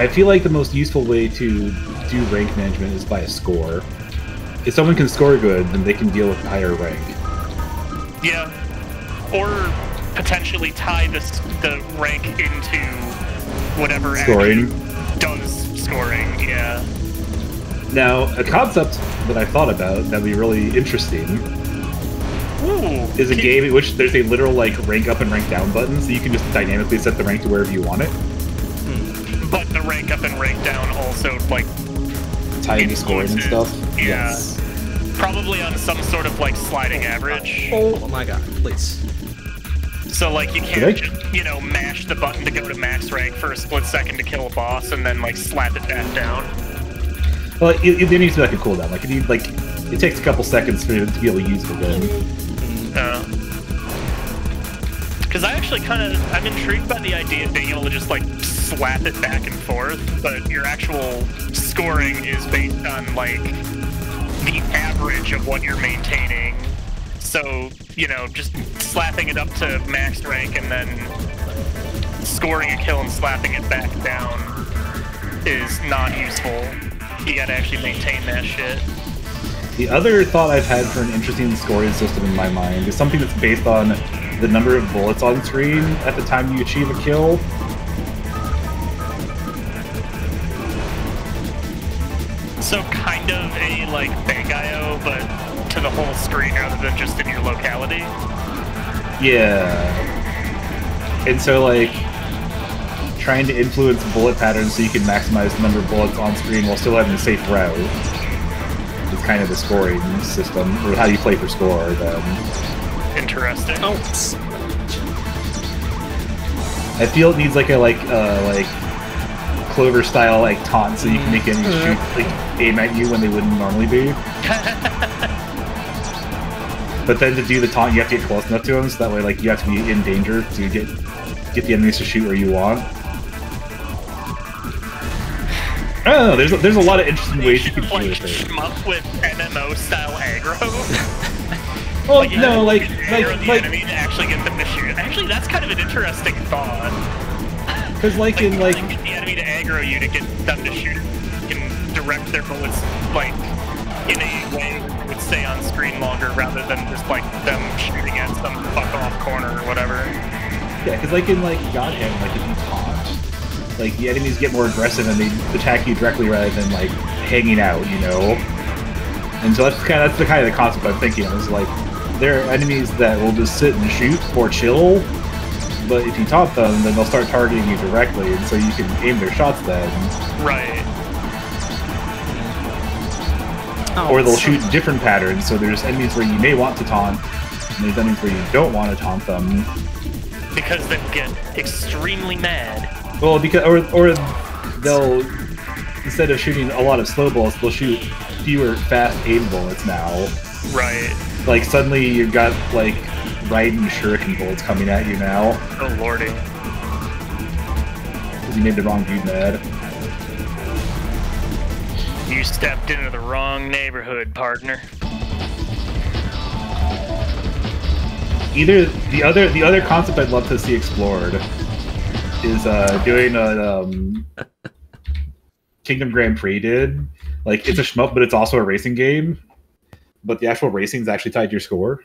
I feel like the most useful way to do rank management is by a score. If someone can score good, then they can deal with higher rank. Yeah, or potentially tie this the rank into whatever Scoring. action does scoring. Yeah. Now, a concept that I thought about that'd be really interesting Ooh. is a game in which there's a literal like rank up and rank down button, so you can just dynamically set the rank to wherever you want it, But the rank up and rank down also like tie into scoring and stuff. yeah. Yes. probably on some sort of like sliding average. Oh, oh my god, please. So like you can't just, you know mash the button to go to max rank for a split second to kill a boss and then like slap it back down. Well, it, it needs to be like a cooldown. Like it need, like it takes a couple seconds for it to be able to use the gun. Uh, because I actually kind of I'm intrigued by the idea of being able to just like slap it back and forth, but your actual scoring is based on like the average of what you're maintaining. So you know, just slapping it up to max rank and then scoring a kill and slapping it back down is not useful. You gotta actually maintain that shit. The other thought I've had for an interesting scoring system in my mind is something that's based on the number of bullets on screen at the time you achieve a kill. Of like bank IO, but to the whole screen rather than just in your locality. Yeah. And so, like, trying to influence bullet patterns so you can maximize the number of bullets on screen while still having a safe route is kind of the scoring system, or how you play for score, then. Interesting. Oh, I feel it needs like a like uh like clover style like taunt so you can make enemies mm-hmm. shoot like aim at you when they wouldn't normally be. But then to do the taunt you have to get close enough to them so that way like you have to be in danger to get get the enemies to shoot where you want. I don't know, there's a, there's a lot of interesting ways you can like do shmup with MMO style aggro. Well, you no, like like like enemy to actually get them to shoot. Actually, that's kind of an interesting thought. Because like in like get the enemy to aggro you to get them to shoot. Can direct their bullets like in a way that would stay on screen longer rather than just like them shooting at some fuck off corner or whatever. Yeah, because like in like Godhand, like if you taunt, like the enemies get more aggressive and they attack you directly rather than like hanging out, you know. And so that's kind of that's the kind of the concept I'm thinking of. Is like there are enemies that will just sit and shoot or chill, but if you taunt them, then they'll start targeting you directly, and so you can aim their shots then. Right. Oh, or they'll shoot different patterns. So there's enemies where you may want to taunt, and there's enemies where you don't want to taunt them. Because they get extremely mad. Well, because or or they'll instead of shooting a lot of slow bullets, they'll shoot fewer fast aim bullets now. Right. Like suddenly you've got like Raiden shuriken bolts coming at you now Oh lordy. because you made the wrong dude mad. You stepped into the wrong neighborhood, partner. Either the other the other concept I'd love to see explored is uh, doing a um, Kingdom Grand Prix did. Like it's a shmup, but it's also a racing game. But the actual racing is actually tied to your score.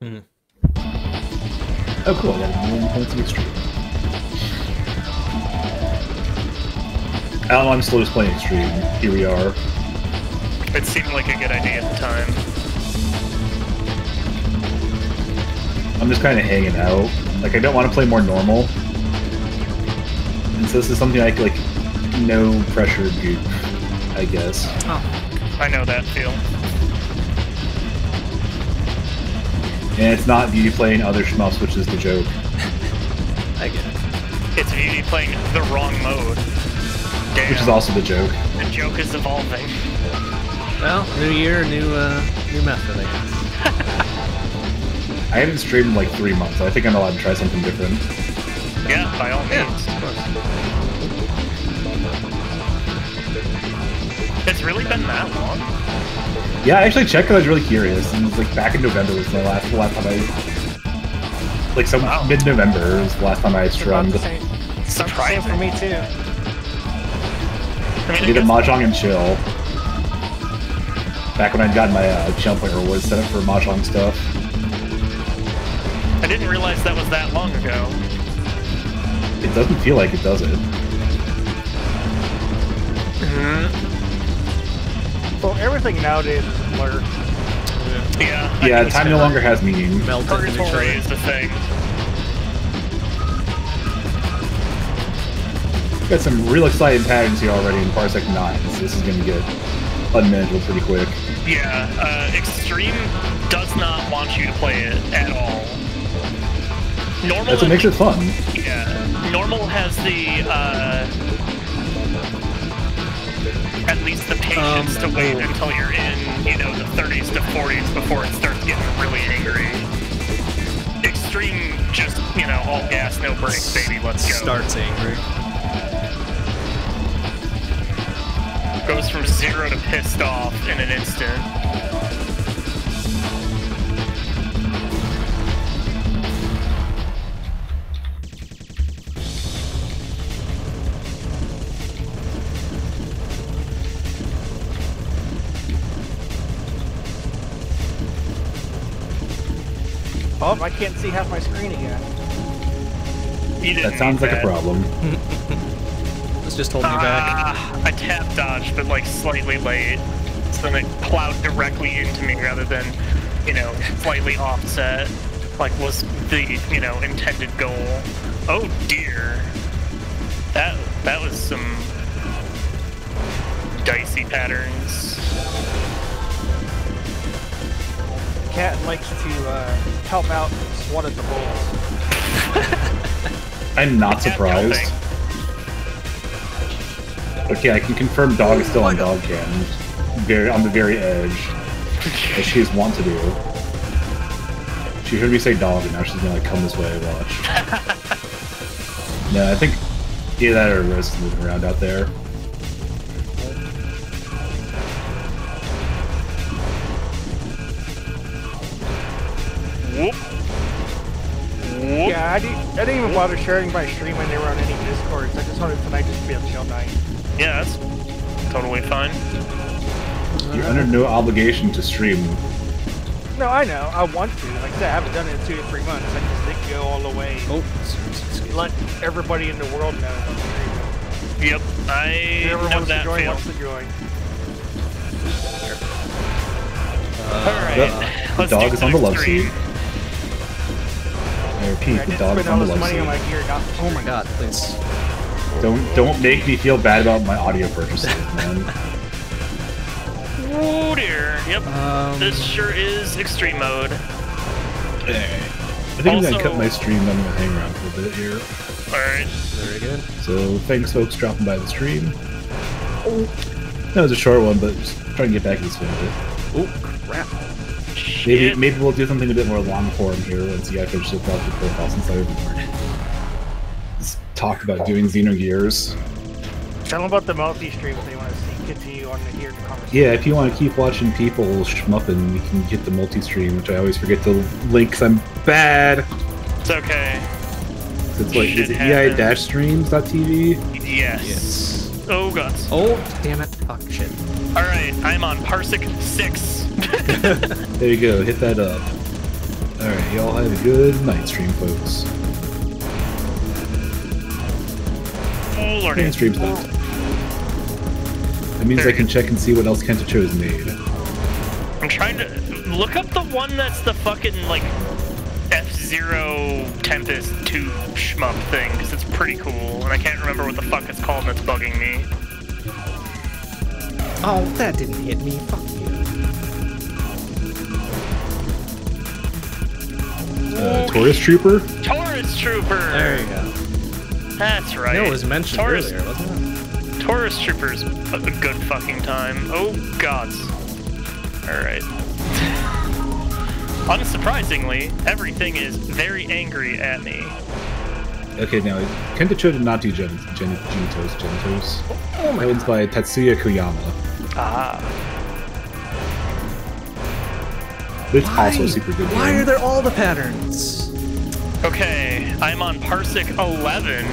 Hmm. Oh, cool! I got a million points of extreme. I don't know. I'm still just playing extreme. Here we are. It seemed like a good idea at the time. I'm just kind of hanging out. Like I don't want to play more normal. And so this is something like like no pressure goop, I guess. I know that feel. And it's not beauty playing other shmups, which is the joke. I get it. It's Beauty playing the wrong mode. Damn. Which is also the joke. The joke is evolving. Well, new year, new uh, new method, I guess. I haven't streamed in like three months. I think I'm allowed to try something different. Yeah, by all Yeah, means. of It's really been that long. Yeah, I actually checked because I was really curious. And it was like back in November was the last the last time I like some Wow. mid November was the last time I About strummed. the same, same Surprising. for me too. I mean, I Did a guess- mahjong and chill. Back when I'd gotten my uh, channel player was set up for mahjong stuff. I didn't realize that was that long ago. It doesn't feel like it does it. Well, everything nowadays is a blur. Yeah. I Yeah, time no longer has meaning. Melt into each Purgatory is the thing. Got some real exciting patterns here already in Parsec 9, so this is going to get unmanageable pretty quick. Yeah, uh, Extreme does not want you to play it at all. Normal, That's what makes it fun. yeah, normal has the uh, at least the patience Um, to wait oh. until you're in, you know, the 30s to 40s before it starts getting really angry. Extreme, just you know, all gas, no brakes, baby. Let's go. Starts angry. Goes from zero to pissed off in an instant. Oh, I can't see half my screen again. That sounds need like a problem. Let's just hold me back. Ah, I tap dodged, but like slightly late. So then it plowed directly into me rather than, you know, slightly offset, like was the, you know, intended goal. Oh dear. That that was some dicey patterns. Cat likes to uh, help out and swat at the bulls. I'm not surprised. Okay, I can confirm Dog is still on Dog Cam. Very on the very edge, as she is wont to do. She heard me say dog, and now she's gonna like come this way. Watch. no, I think either that or Rose is moving around out there. Didn't- I didn't even bother sharing my stream when they were on any discords. I just wanted tonight just to be a chill night. Yeah, that's totally fine. You're under no obligation to stream. No, I know. I want to. Like I said, I haven't done it in two to three months. I just think go all the way. Oh, excuse me. Let everybody in the world know. I'm streaming. Yep, I Whoever know wants to that join feel. wants to join. Alright, The let's dog do is on the love extreme. seat. I repeat, I the dog is spend on all the this love money on seat. my gear. Not Oh my god, please. Don't don't make me feel bad about my audio purchases, man. Oh dear. Yep. Um, This sure is extreme mode. I think I'm gonna cut my stream. I'm gonna hang around for a bit here. Alright. very good. So thanks, folks, dropping by the stream. That was a short one, but just trying to get back to this film a bit. Oh crap! Maybe Shit. maybe we'll do something a bit more long form here once you guys finish the profile since I've just talked about doing Xenogears. Tell them about the multi-stream if they want to see, continue on the, here in the conversation. Yeah, if you want to keep watching people shmupping, you can get the multi-stream, which I always forget to link 'cause I'm bad. It's okay. It's like, is Shit it happens. ei-streams.tv? Yes. Yes. Oh gods. Oh damn it! Fuck shit. Alright, I'm on Parsec 6. There you go, hit that up. Alright, y'all have a good night stream, folks. oh lordy. And stream's not. That means I can check and see what else Kenta has made. I'm trying to look up the one that's the fucking like F-Zero Tempest 2 shmup thing, because it's pretty cool, and I can't remember what the fuck it's called and it's bugging me. Oh, that didn't hit me. Fuck you. Uh, Torus Trooper? Torus Trooper! There you go. That's right. I know it was mentioned Torus, earlier, wasn't it? Torus Trooper's a a good fucking time. Oh gods. Alright. Unsurprisingly, everything is very angry at me. Okay, now, Kenta Cho did not do Gen- Gen- Genetos. Genetos. Oh my That one's by Tatsuya Koyama. Ah. But it's also super good Why game. are there all the patterns? Okay, I'm on Parsec 11.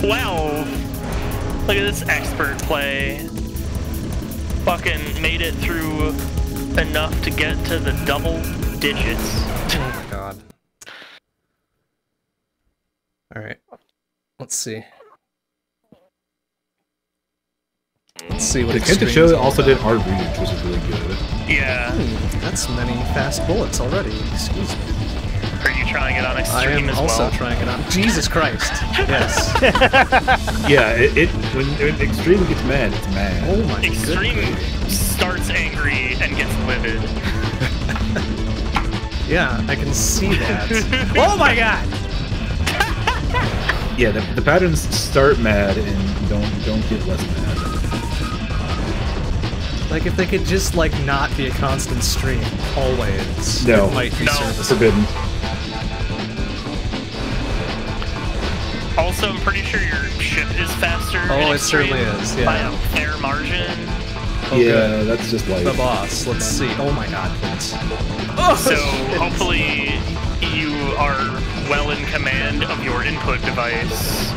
12. Look at this expert play. Fucking made it through enough to get to the double digits. Oh my god. Alright. Let's see. Let's see what The Kenta Extreme's Cho also did Art Reach, which is really good. Yeah. Hmm, that's many fast bullets already. Excuse me. Are you trying it on extreme I am as also well? trying it on. Jesus Christ. Yes. Yeah, it, it when, when Extreme gets mad, it's mad. Oh my god! Extreme goodness. starts angry and gets livid. Yeah, I can see that. oh my god! Yeah, the, the patterns start mad and don't don't get less mad. Like if they could just like not be a constant stream always. No. It might be No. serviceable. Forbidden. Also, I'm pretty sure your ship is faster. Oh, it certainly is, By yeah. a fair margin. Oh, yeah, good. that's just like The boss. Let's see. Oh my god, please. So hopefully you are well in command of your input device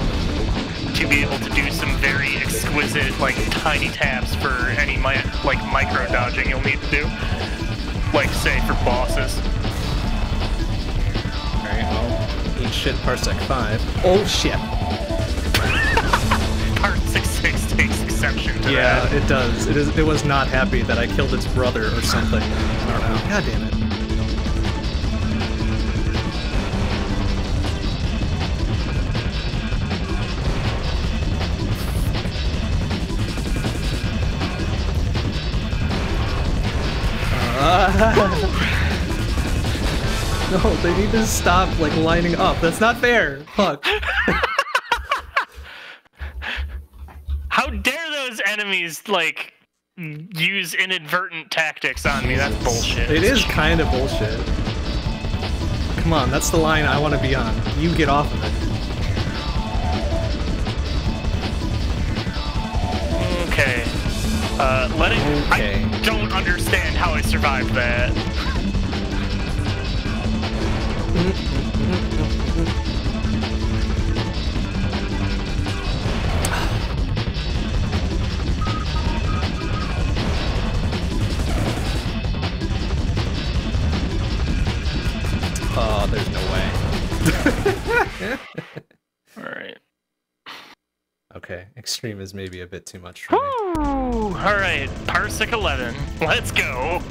to be able to do some very exquisite, like tiny taps for any mi- like micro dodging you'll need to do. Like say for bosses. Alright, well, eat shit parsec 5. Oh shit. Part six six takes exception to Yeah, that. it does. It is. It was not happy that I killed its brother or something. I don't know. God damn it. no, they need to stop like lining up. That's not fair. Fuck. How dare those enemies like use inadvertent tactics on me? That's bullshit. It is kind of bullshit. Come on, that's the line I want to be on. You get off of it. Okay. Uh, letting. Okay. I don't understand how I survived that. Oh, there's no way. Alright. Okay, extreme is maybe a bit too much for me. Alright, Parsec 11. Let's go.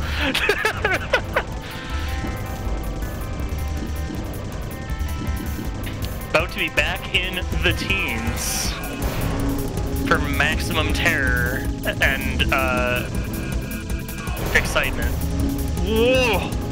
about to be back in the teens for maximum terror and uh, excitement. Whoa!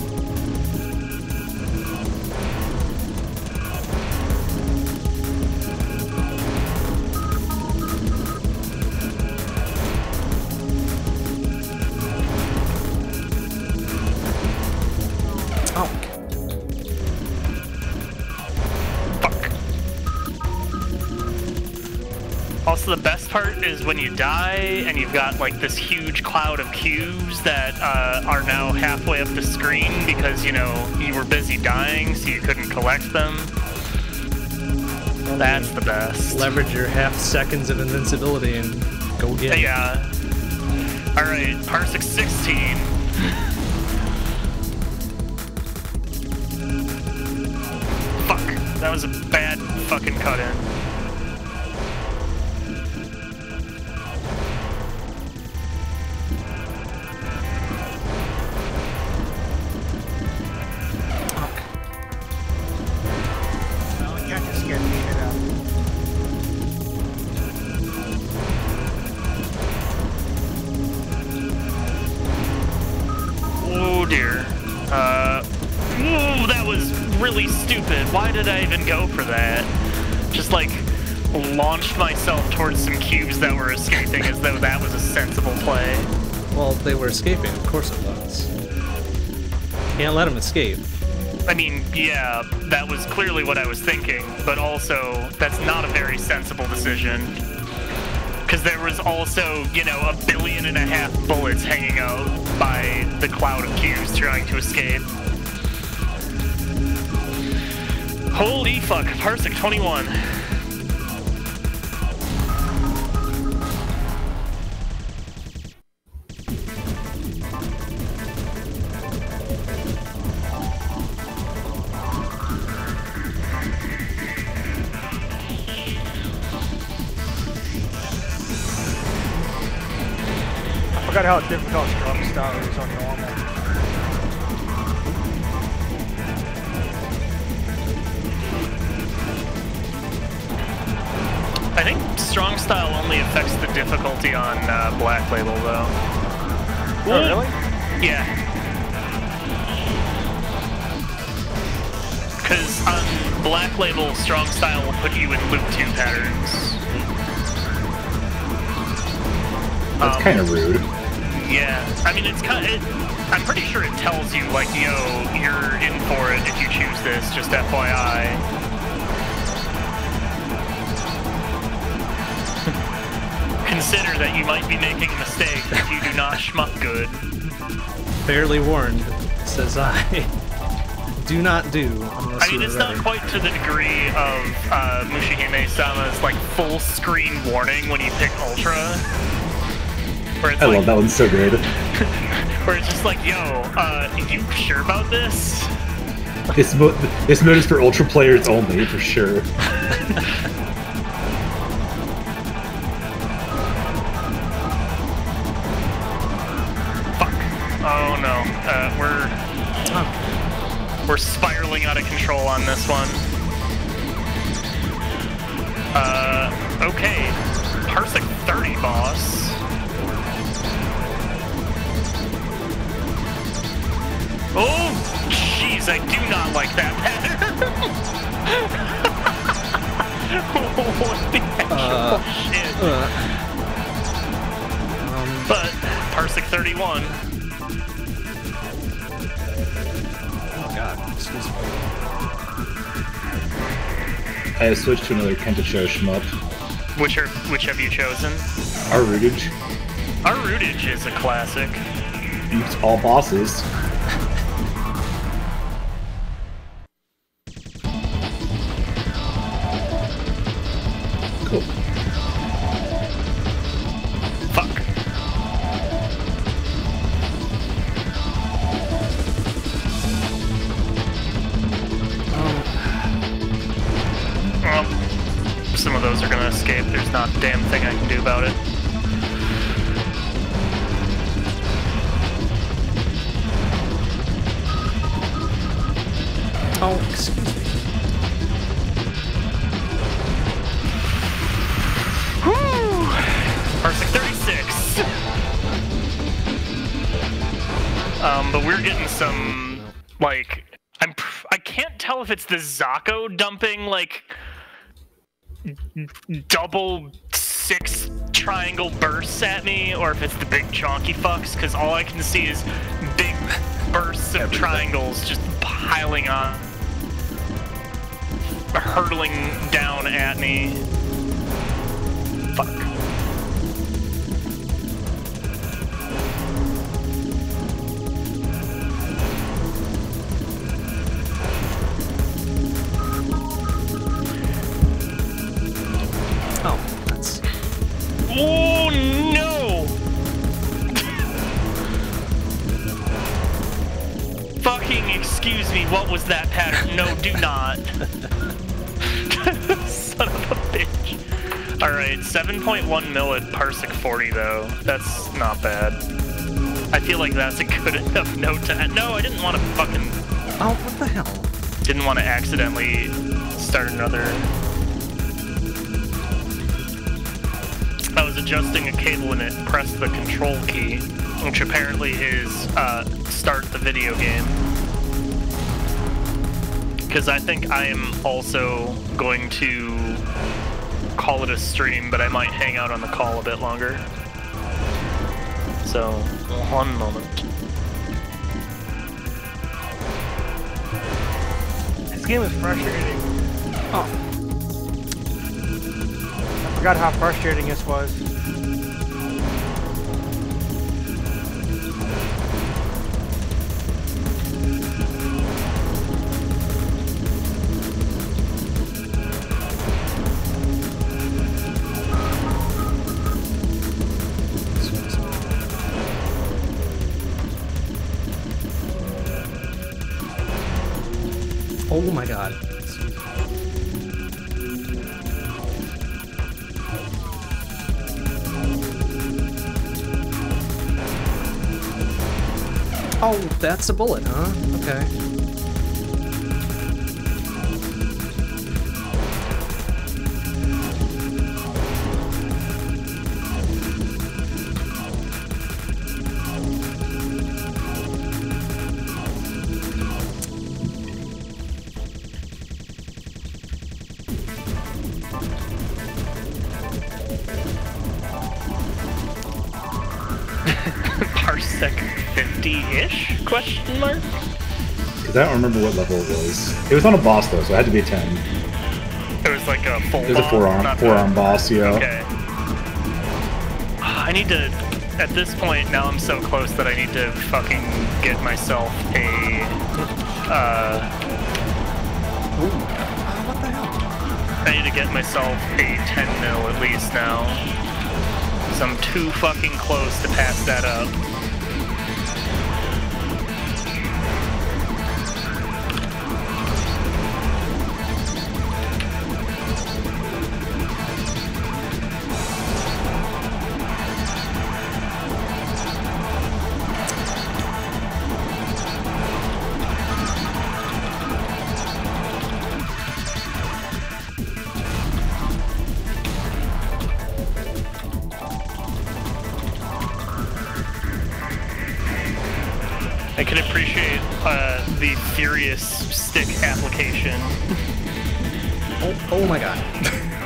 The best part is when you die and you've got like this huge cloud of cubes that uh, are now halfway up the screen because you know you were busy dying, so you couldn't collect them. That's the best. leverage your half seconds of invincibility and go get it. Yeah. All right, Parsec 16. Fuck. That was a bad fucking cut in. Escaping. Of course it was. Can't let them escape. I mean, yeah, that was clearly what I was thinking, but also that's not a very sensible decision. Because there was also, you know, a billion and a half bullets hanging out by the cloud of cubes trying to escape. Holy fuck, Parsec 21. How difficult strong style is on normal. I think strong style only affects the difficulty on uh, Black Label, though. Oh, really? Yeah. Because on Black Label, Strong Style will put you in Loop 2 patterns. That's Um, kind of rude. Yeah. I mean, it's kind of... I'm pretty sure it tells you, like, yo, you're in for it if you choose this, just FYI. Consider that you might be making a mistake if you do not shmup good. Fairly warned, says I. do not do unless I mean, it's ready. not quite to the degree of uh, Mushihime Sama's like full screen warning when you pick Ultra. Where it's I like, love that one so good. where it's just like, yo, uh, are you sure about this? This mo- this mode is for ultra players only, for sure. Fuck. Oh no. Uh, we're we're spiraling out of control on this one. Uh, okay. Parsec 30, boss. Oh, jeez, I do not like that pattern. what the actual Uh, shit? Uh, um, But Parsec 31. oh god, excuse me. I have switched to another Kenta Cho shmup. Which are which have you chosen? rRootage Our rootage is a classic. beats all bosses. The Zako dumping like double six triangle bursts at me or if it's the big chonky fucks because all I can see is big bursts of triangles just piling on hurtling down at me. Fuck. Oh no! Fucking excuse me, what was that pattern? No, do not. Son of a bitch. Alright, 7.1 mil at Parsec 40 though. That's not bad. I feel like that's a good enough note to No, I didn't want to fucking oh, what the hell? didn't want to accidentally start another. I was adjusting a cable and it pressed the control key, which apparently is uh, start the video game. Because I think I am also going to call it a stream, but I might hang out on the call a bit longer. So, one moment. This game is frustrating. Oh, forgot how frustrating this was. oh my god. That's a bullet, huh? Okay. Don't remember what level it was. It was on a boss though, so it had to be a 10. It was like a full It was a not forearm boss, yeah. Okay. I need to. At this point, now I'm so close that I need to fucking get myself a. Uh, what the hell? I need to get myself a 10 mil at least now. Cause I'm too fucking close to pass that up. Furious stick application. Oh, oh my god.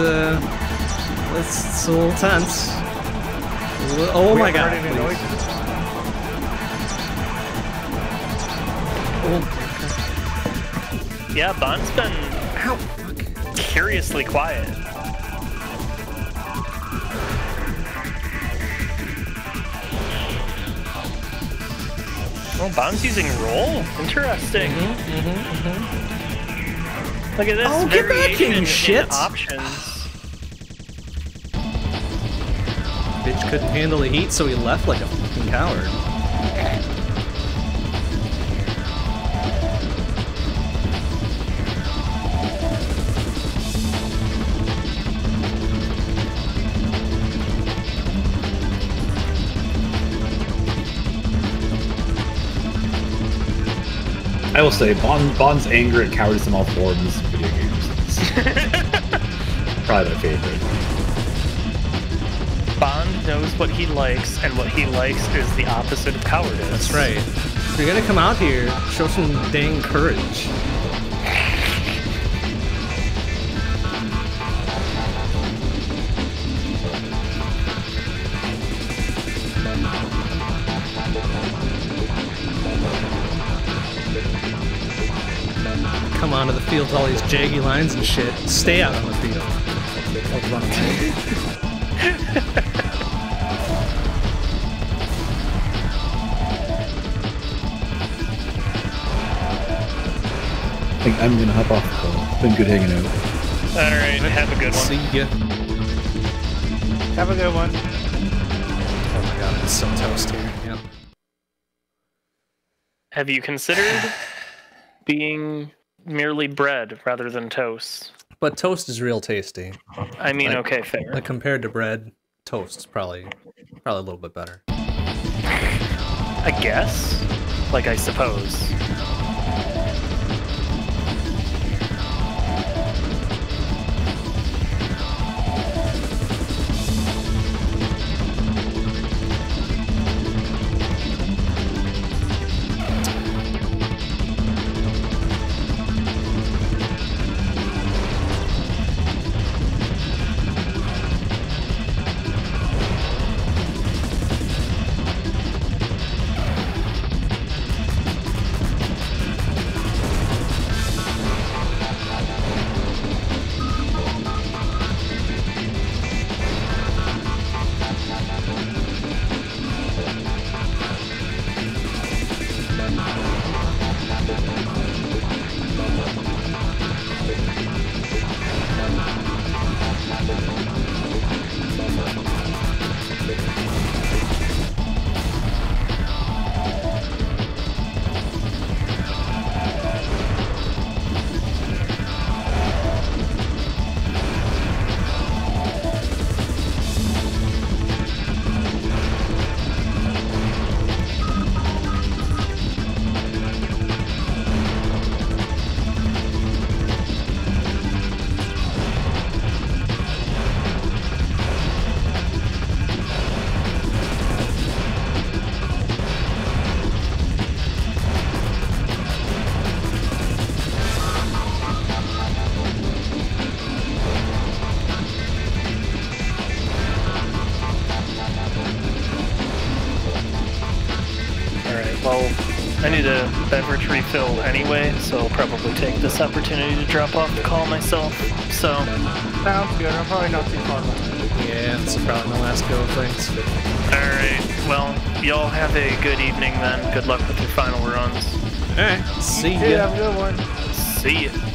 uh, it's, it's a little tense. A little- Oh We my god. heard any please. noises. Oh, Yeah, Bond's been ow, fuck. curiously quiet. Oh, Bond's using roll? Interesting. Mm-hmm, mm-hmm, mm-hmm. Look at this Oh, get back, variation you in shit. options. Couldn't handle the heat, so he left like a fucking coward. I will say, Bond, Bond's anger and cowardice in all forms of video games is probably my favorite. Knows what he likes, and what he likes is the opposite of cowardice. That's right. If you're gonna come out here, show some dang courage. Come onto the field with all these jaggy lines and shit. Stay out on the field. I'm gonna hop off the call. Been good hanging out. All right, have a good one. See ya. Have a good one. Oh my god, it's so toast here. Yep. Have you considered being merely bread rather than toast? But toast is real tasty. I mean, Like- okay, fair. Like compared to bread, toast's probably probably a little bit better. I guess. Like, I suppose. A beverage refill anyway, so I'll probably take this opportunity to drop off the call myself. So, Sounds good. I'm probably not too far behind. Yeah, it's probably the last go of things. alright, well, y'all have a good evening then. Good luck with your final runs. Alright, see You too, ya. have a good one. See ya.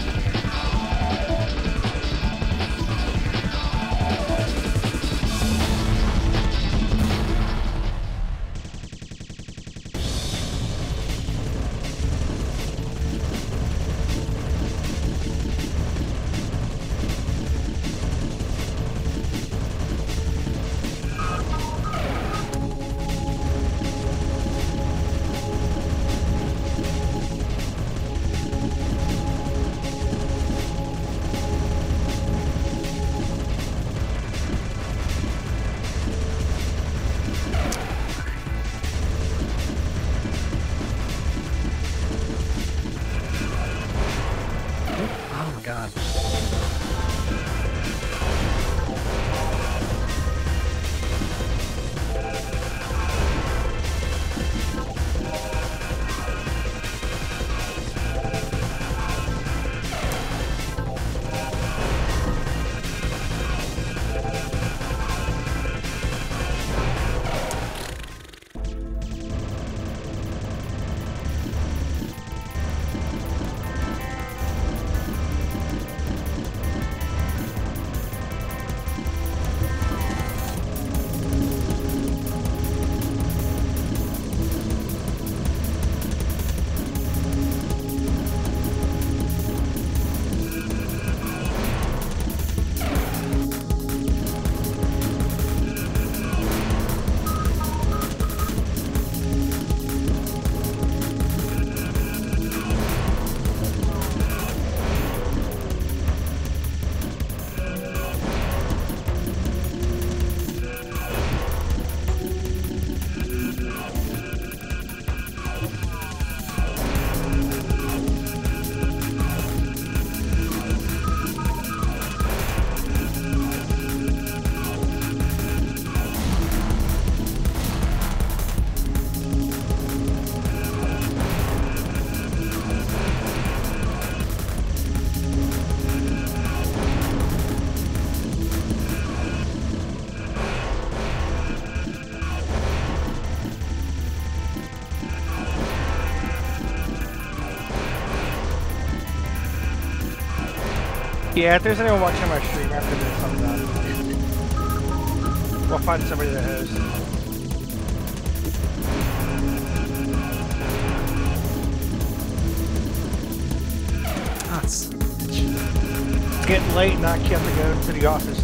Yeah, if there's anyone watching my stream after this, I'm done. We'll find somebody that has. It's- It's getting late and I can't to go to the office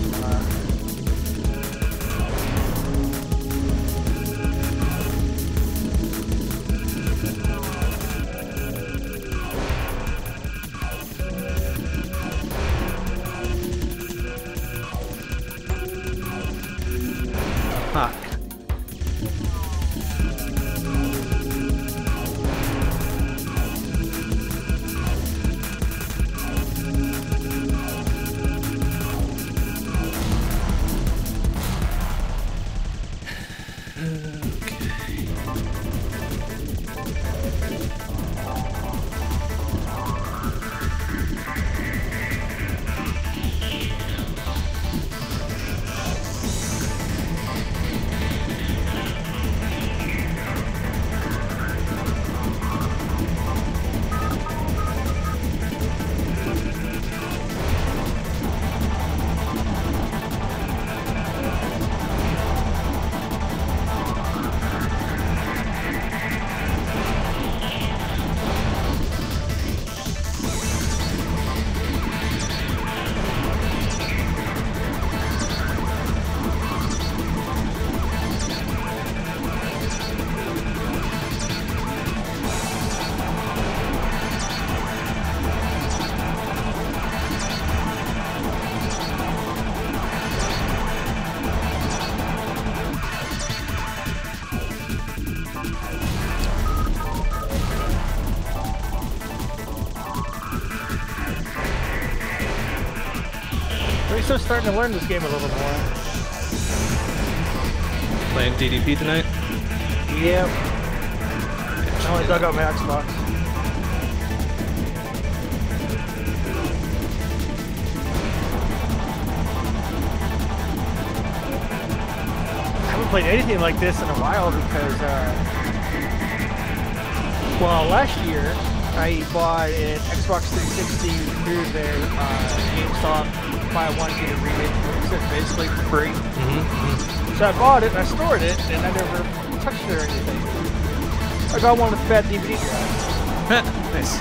I'm starting to learn this game a little more. Playing DDP tonight? Yep. I only dug out my Xbox. I haven't played anything like this in a while because, uh, well, last year I bought an Xbox 360 through their uh, GameStop buy one get a rebate, basically for free. Mm-hmm. So I bought it and I stored it and I never touched it or anything. I got one with fat DVD drive nice.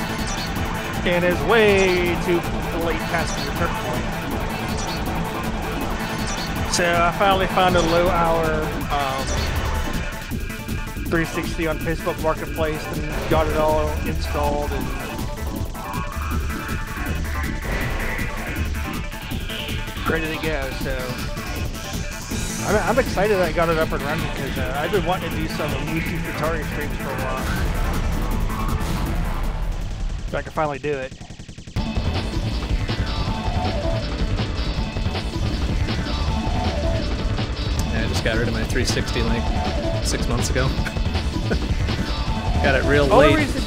and it's way too late past the return point. So I finally found a low hour um, 360 on Facebook Marketplace and got it all installed and ready to go. So I'm, I'm excited I got it up and running because uh, I've been wanting to do some YouTube Atari streams for a while. So I can finally do it. Yeah, I just got rid of my 360 like six months ago. got it real Only late. reason,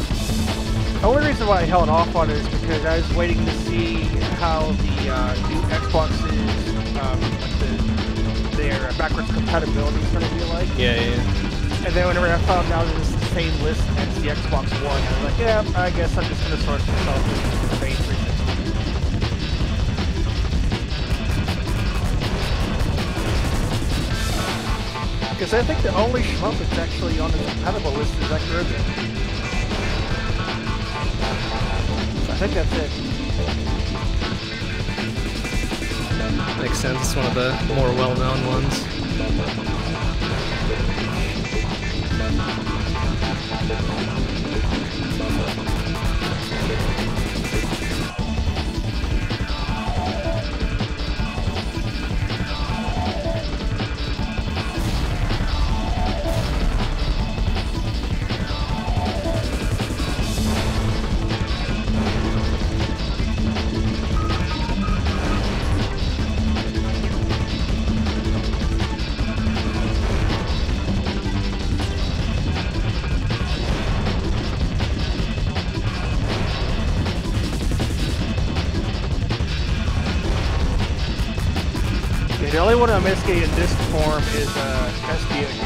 the only reason why I held off on it is because I was waiting to see how the uh, new Xboxes, um, the, their uh, backwards compatibility is going to be like. Yeah, yeah, yeah. And then whenever I found out it was the same list as the Xbox One, I was like, yeah, I guess I'm just going to source myself the same 360. Because I think the only shmup that's actually on the compatible list is Ectoribit. I think that's it. Makes sense. It's one of the more well-known ones. Okay, form is uh, SDOgram.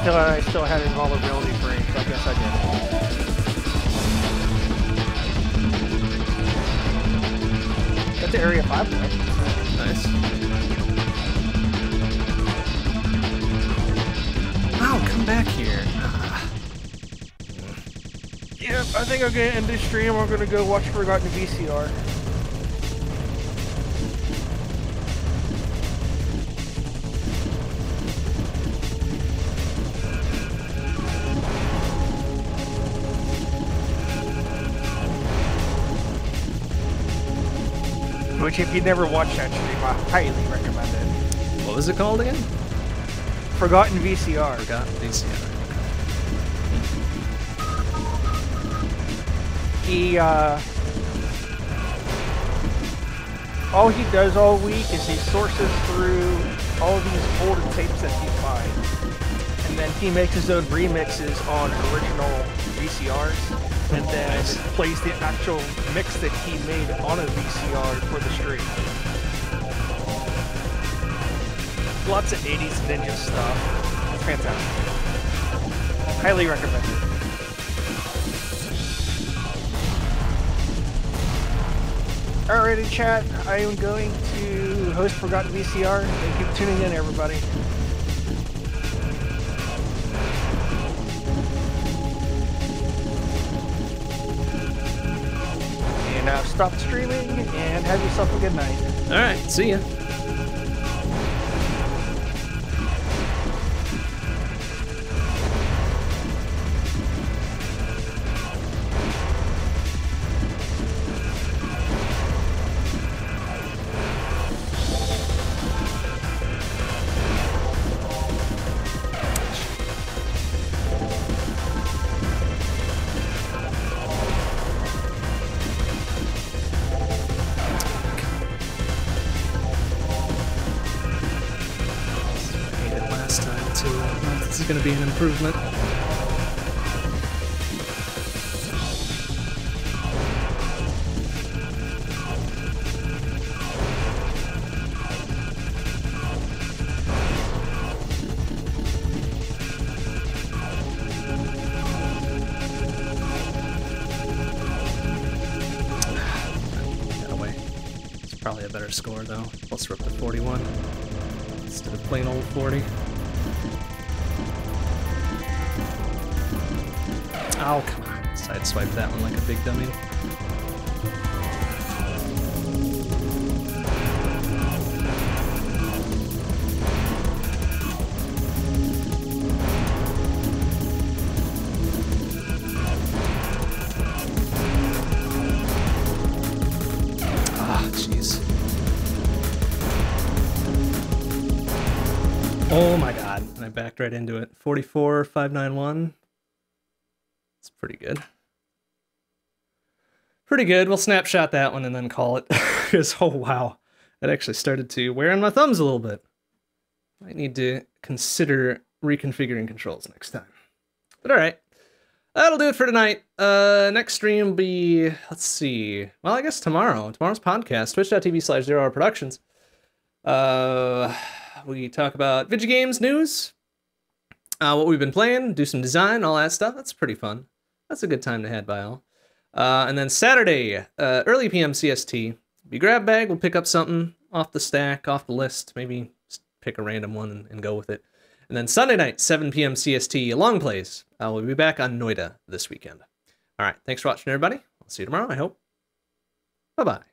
Uh, until I still had invulnerability frame, so I guess I did. That's the area 5 point. Nice. Wow, come back here. Yep, I think I'm gonna end this stream. I'm gonna go watch Forgotten VCR. Which, if you never watched that stream, I highly recommend it. What was it called again? Forgotten VCR. Forgotten VCR. he uh all he does all week is he sources through all these older tapes that he finds and then he makes his own remixes on original VCRs and then plays the actual mix that he made on a VCR for the stream. Lots of 80s ninja stuff. It's fantastic. Highly recommend it. Alrighty, chat. I am going to host Forgotten VCR. Thank you for tuning in, everybody. Stop streaming and have yourself a good night. All right, see ya. Improvement. It's probably a better score though. Let's rip to 41 instead of plain old 40. Sideswipe that one like a big dummy. Ah. Oh my god. And I backed right into it. 44, 591. It's pretty good. Pretty good. We'll snapshot that one and then call it. Because, oh wow. That actually started to wear on my thumbs a little bit. Might need to consider reconfiguring controls next time. But alright. That'll do it for tonight. Uh, next stream will be, let's see. Well, I guess tomorrow. Tomorrow's podcast, twitch.tv slash zero hour productions. Uh, we talk about video games news, uh, what we've been playing, do some design, all that stuff. That's pretty fun. That's a good time to head by all. Uh, and then Saturday, uh, early PM CST, be grab bag. We'll pick up something off the stack, off the list. Maybe pick a random one and, and go with it. And then Sunday night, 7 p.m. CST, long plays. Uh, we'll be back on Noita this weekend. All right. Thanks for watching, everybody. I'll see you tomorrow, I hope. Bye bye.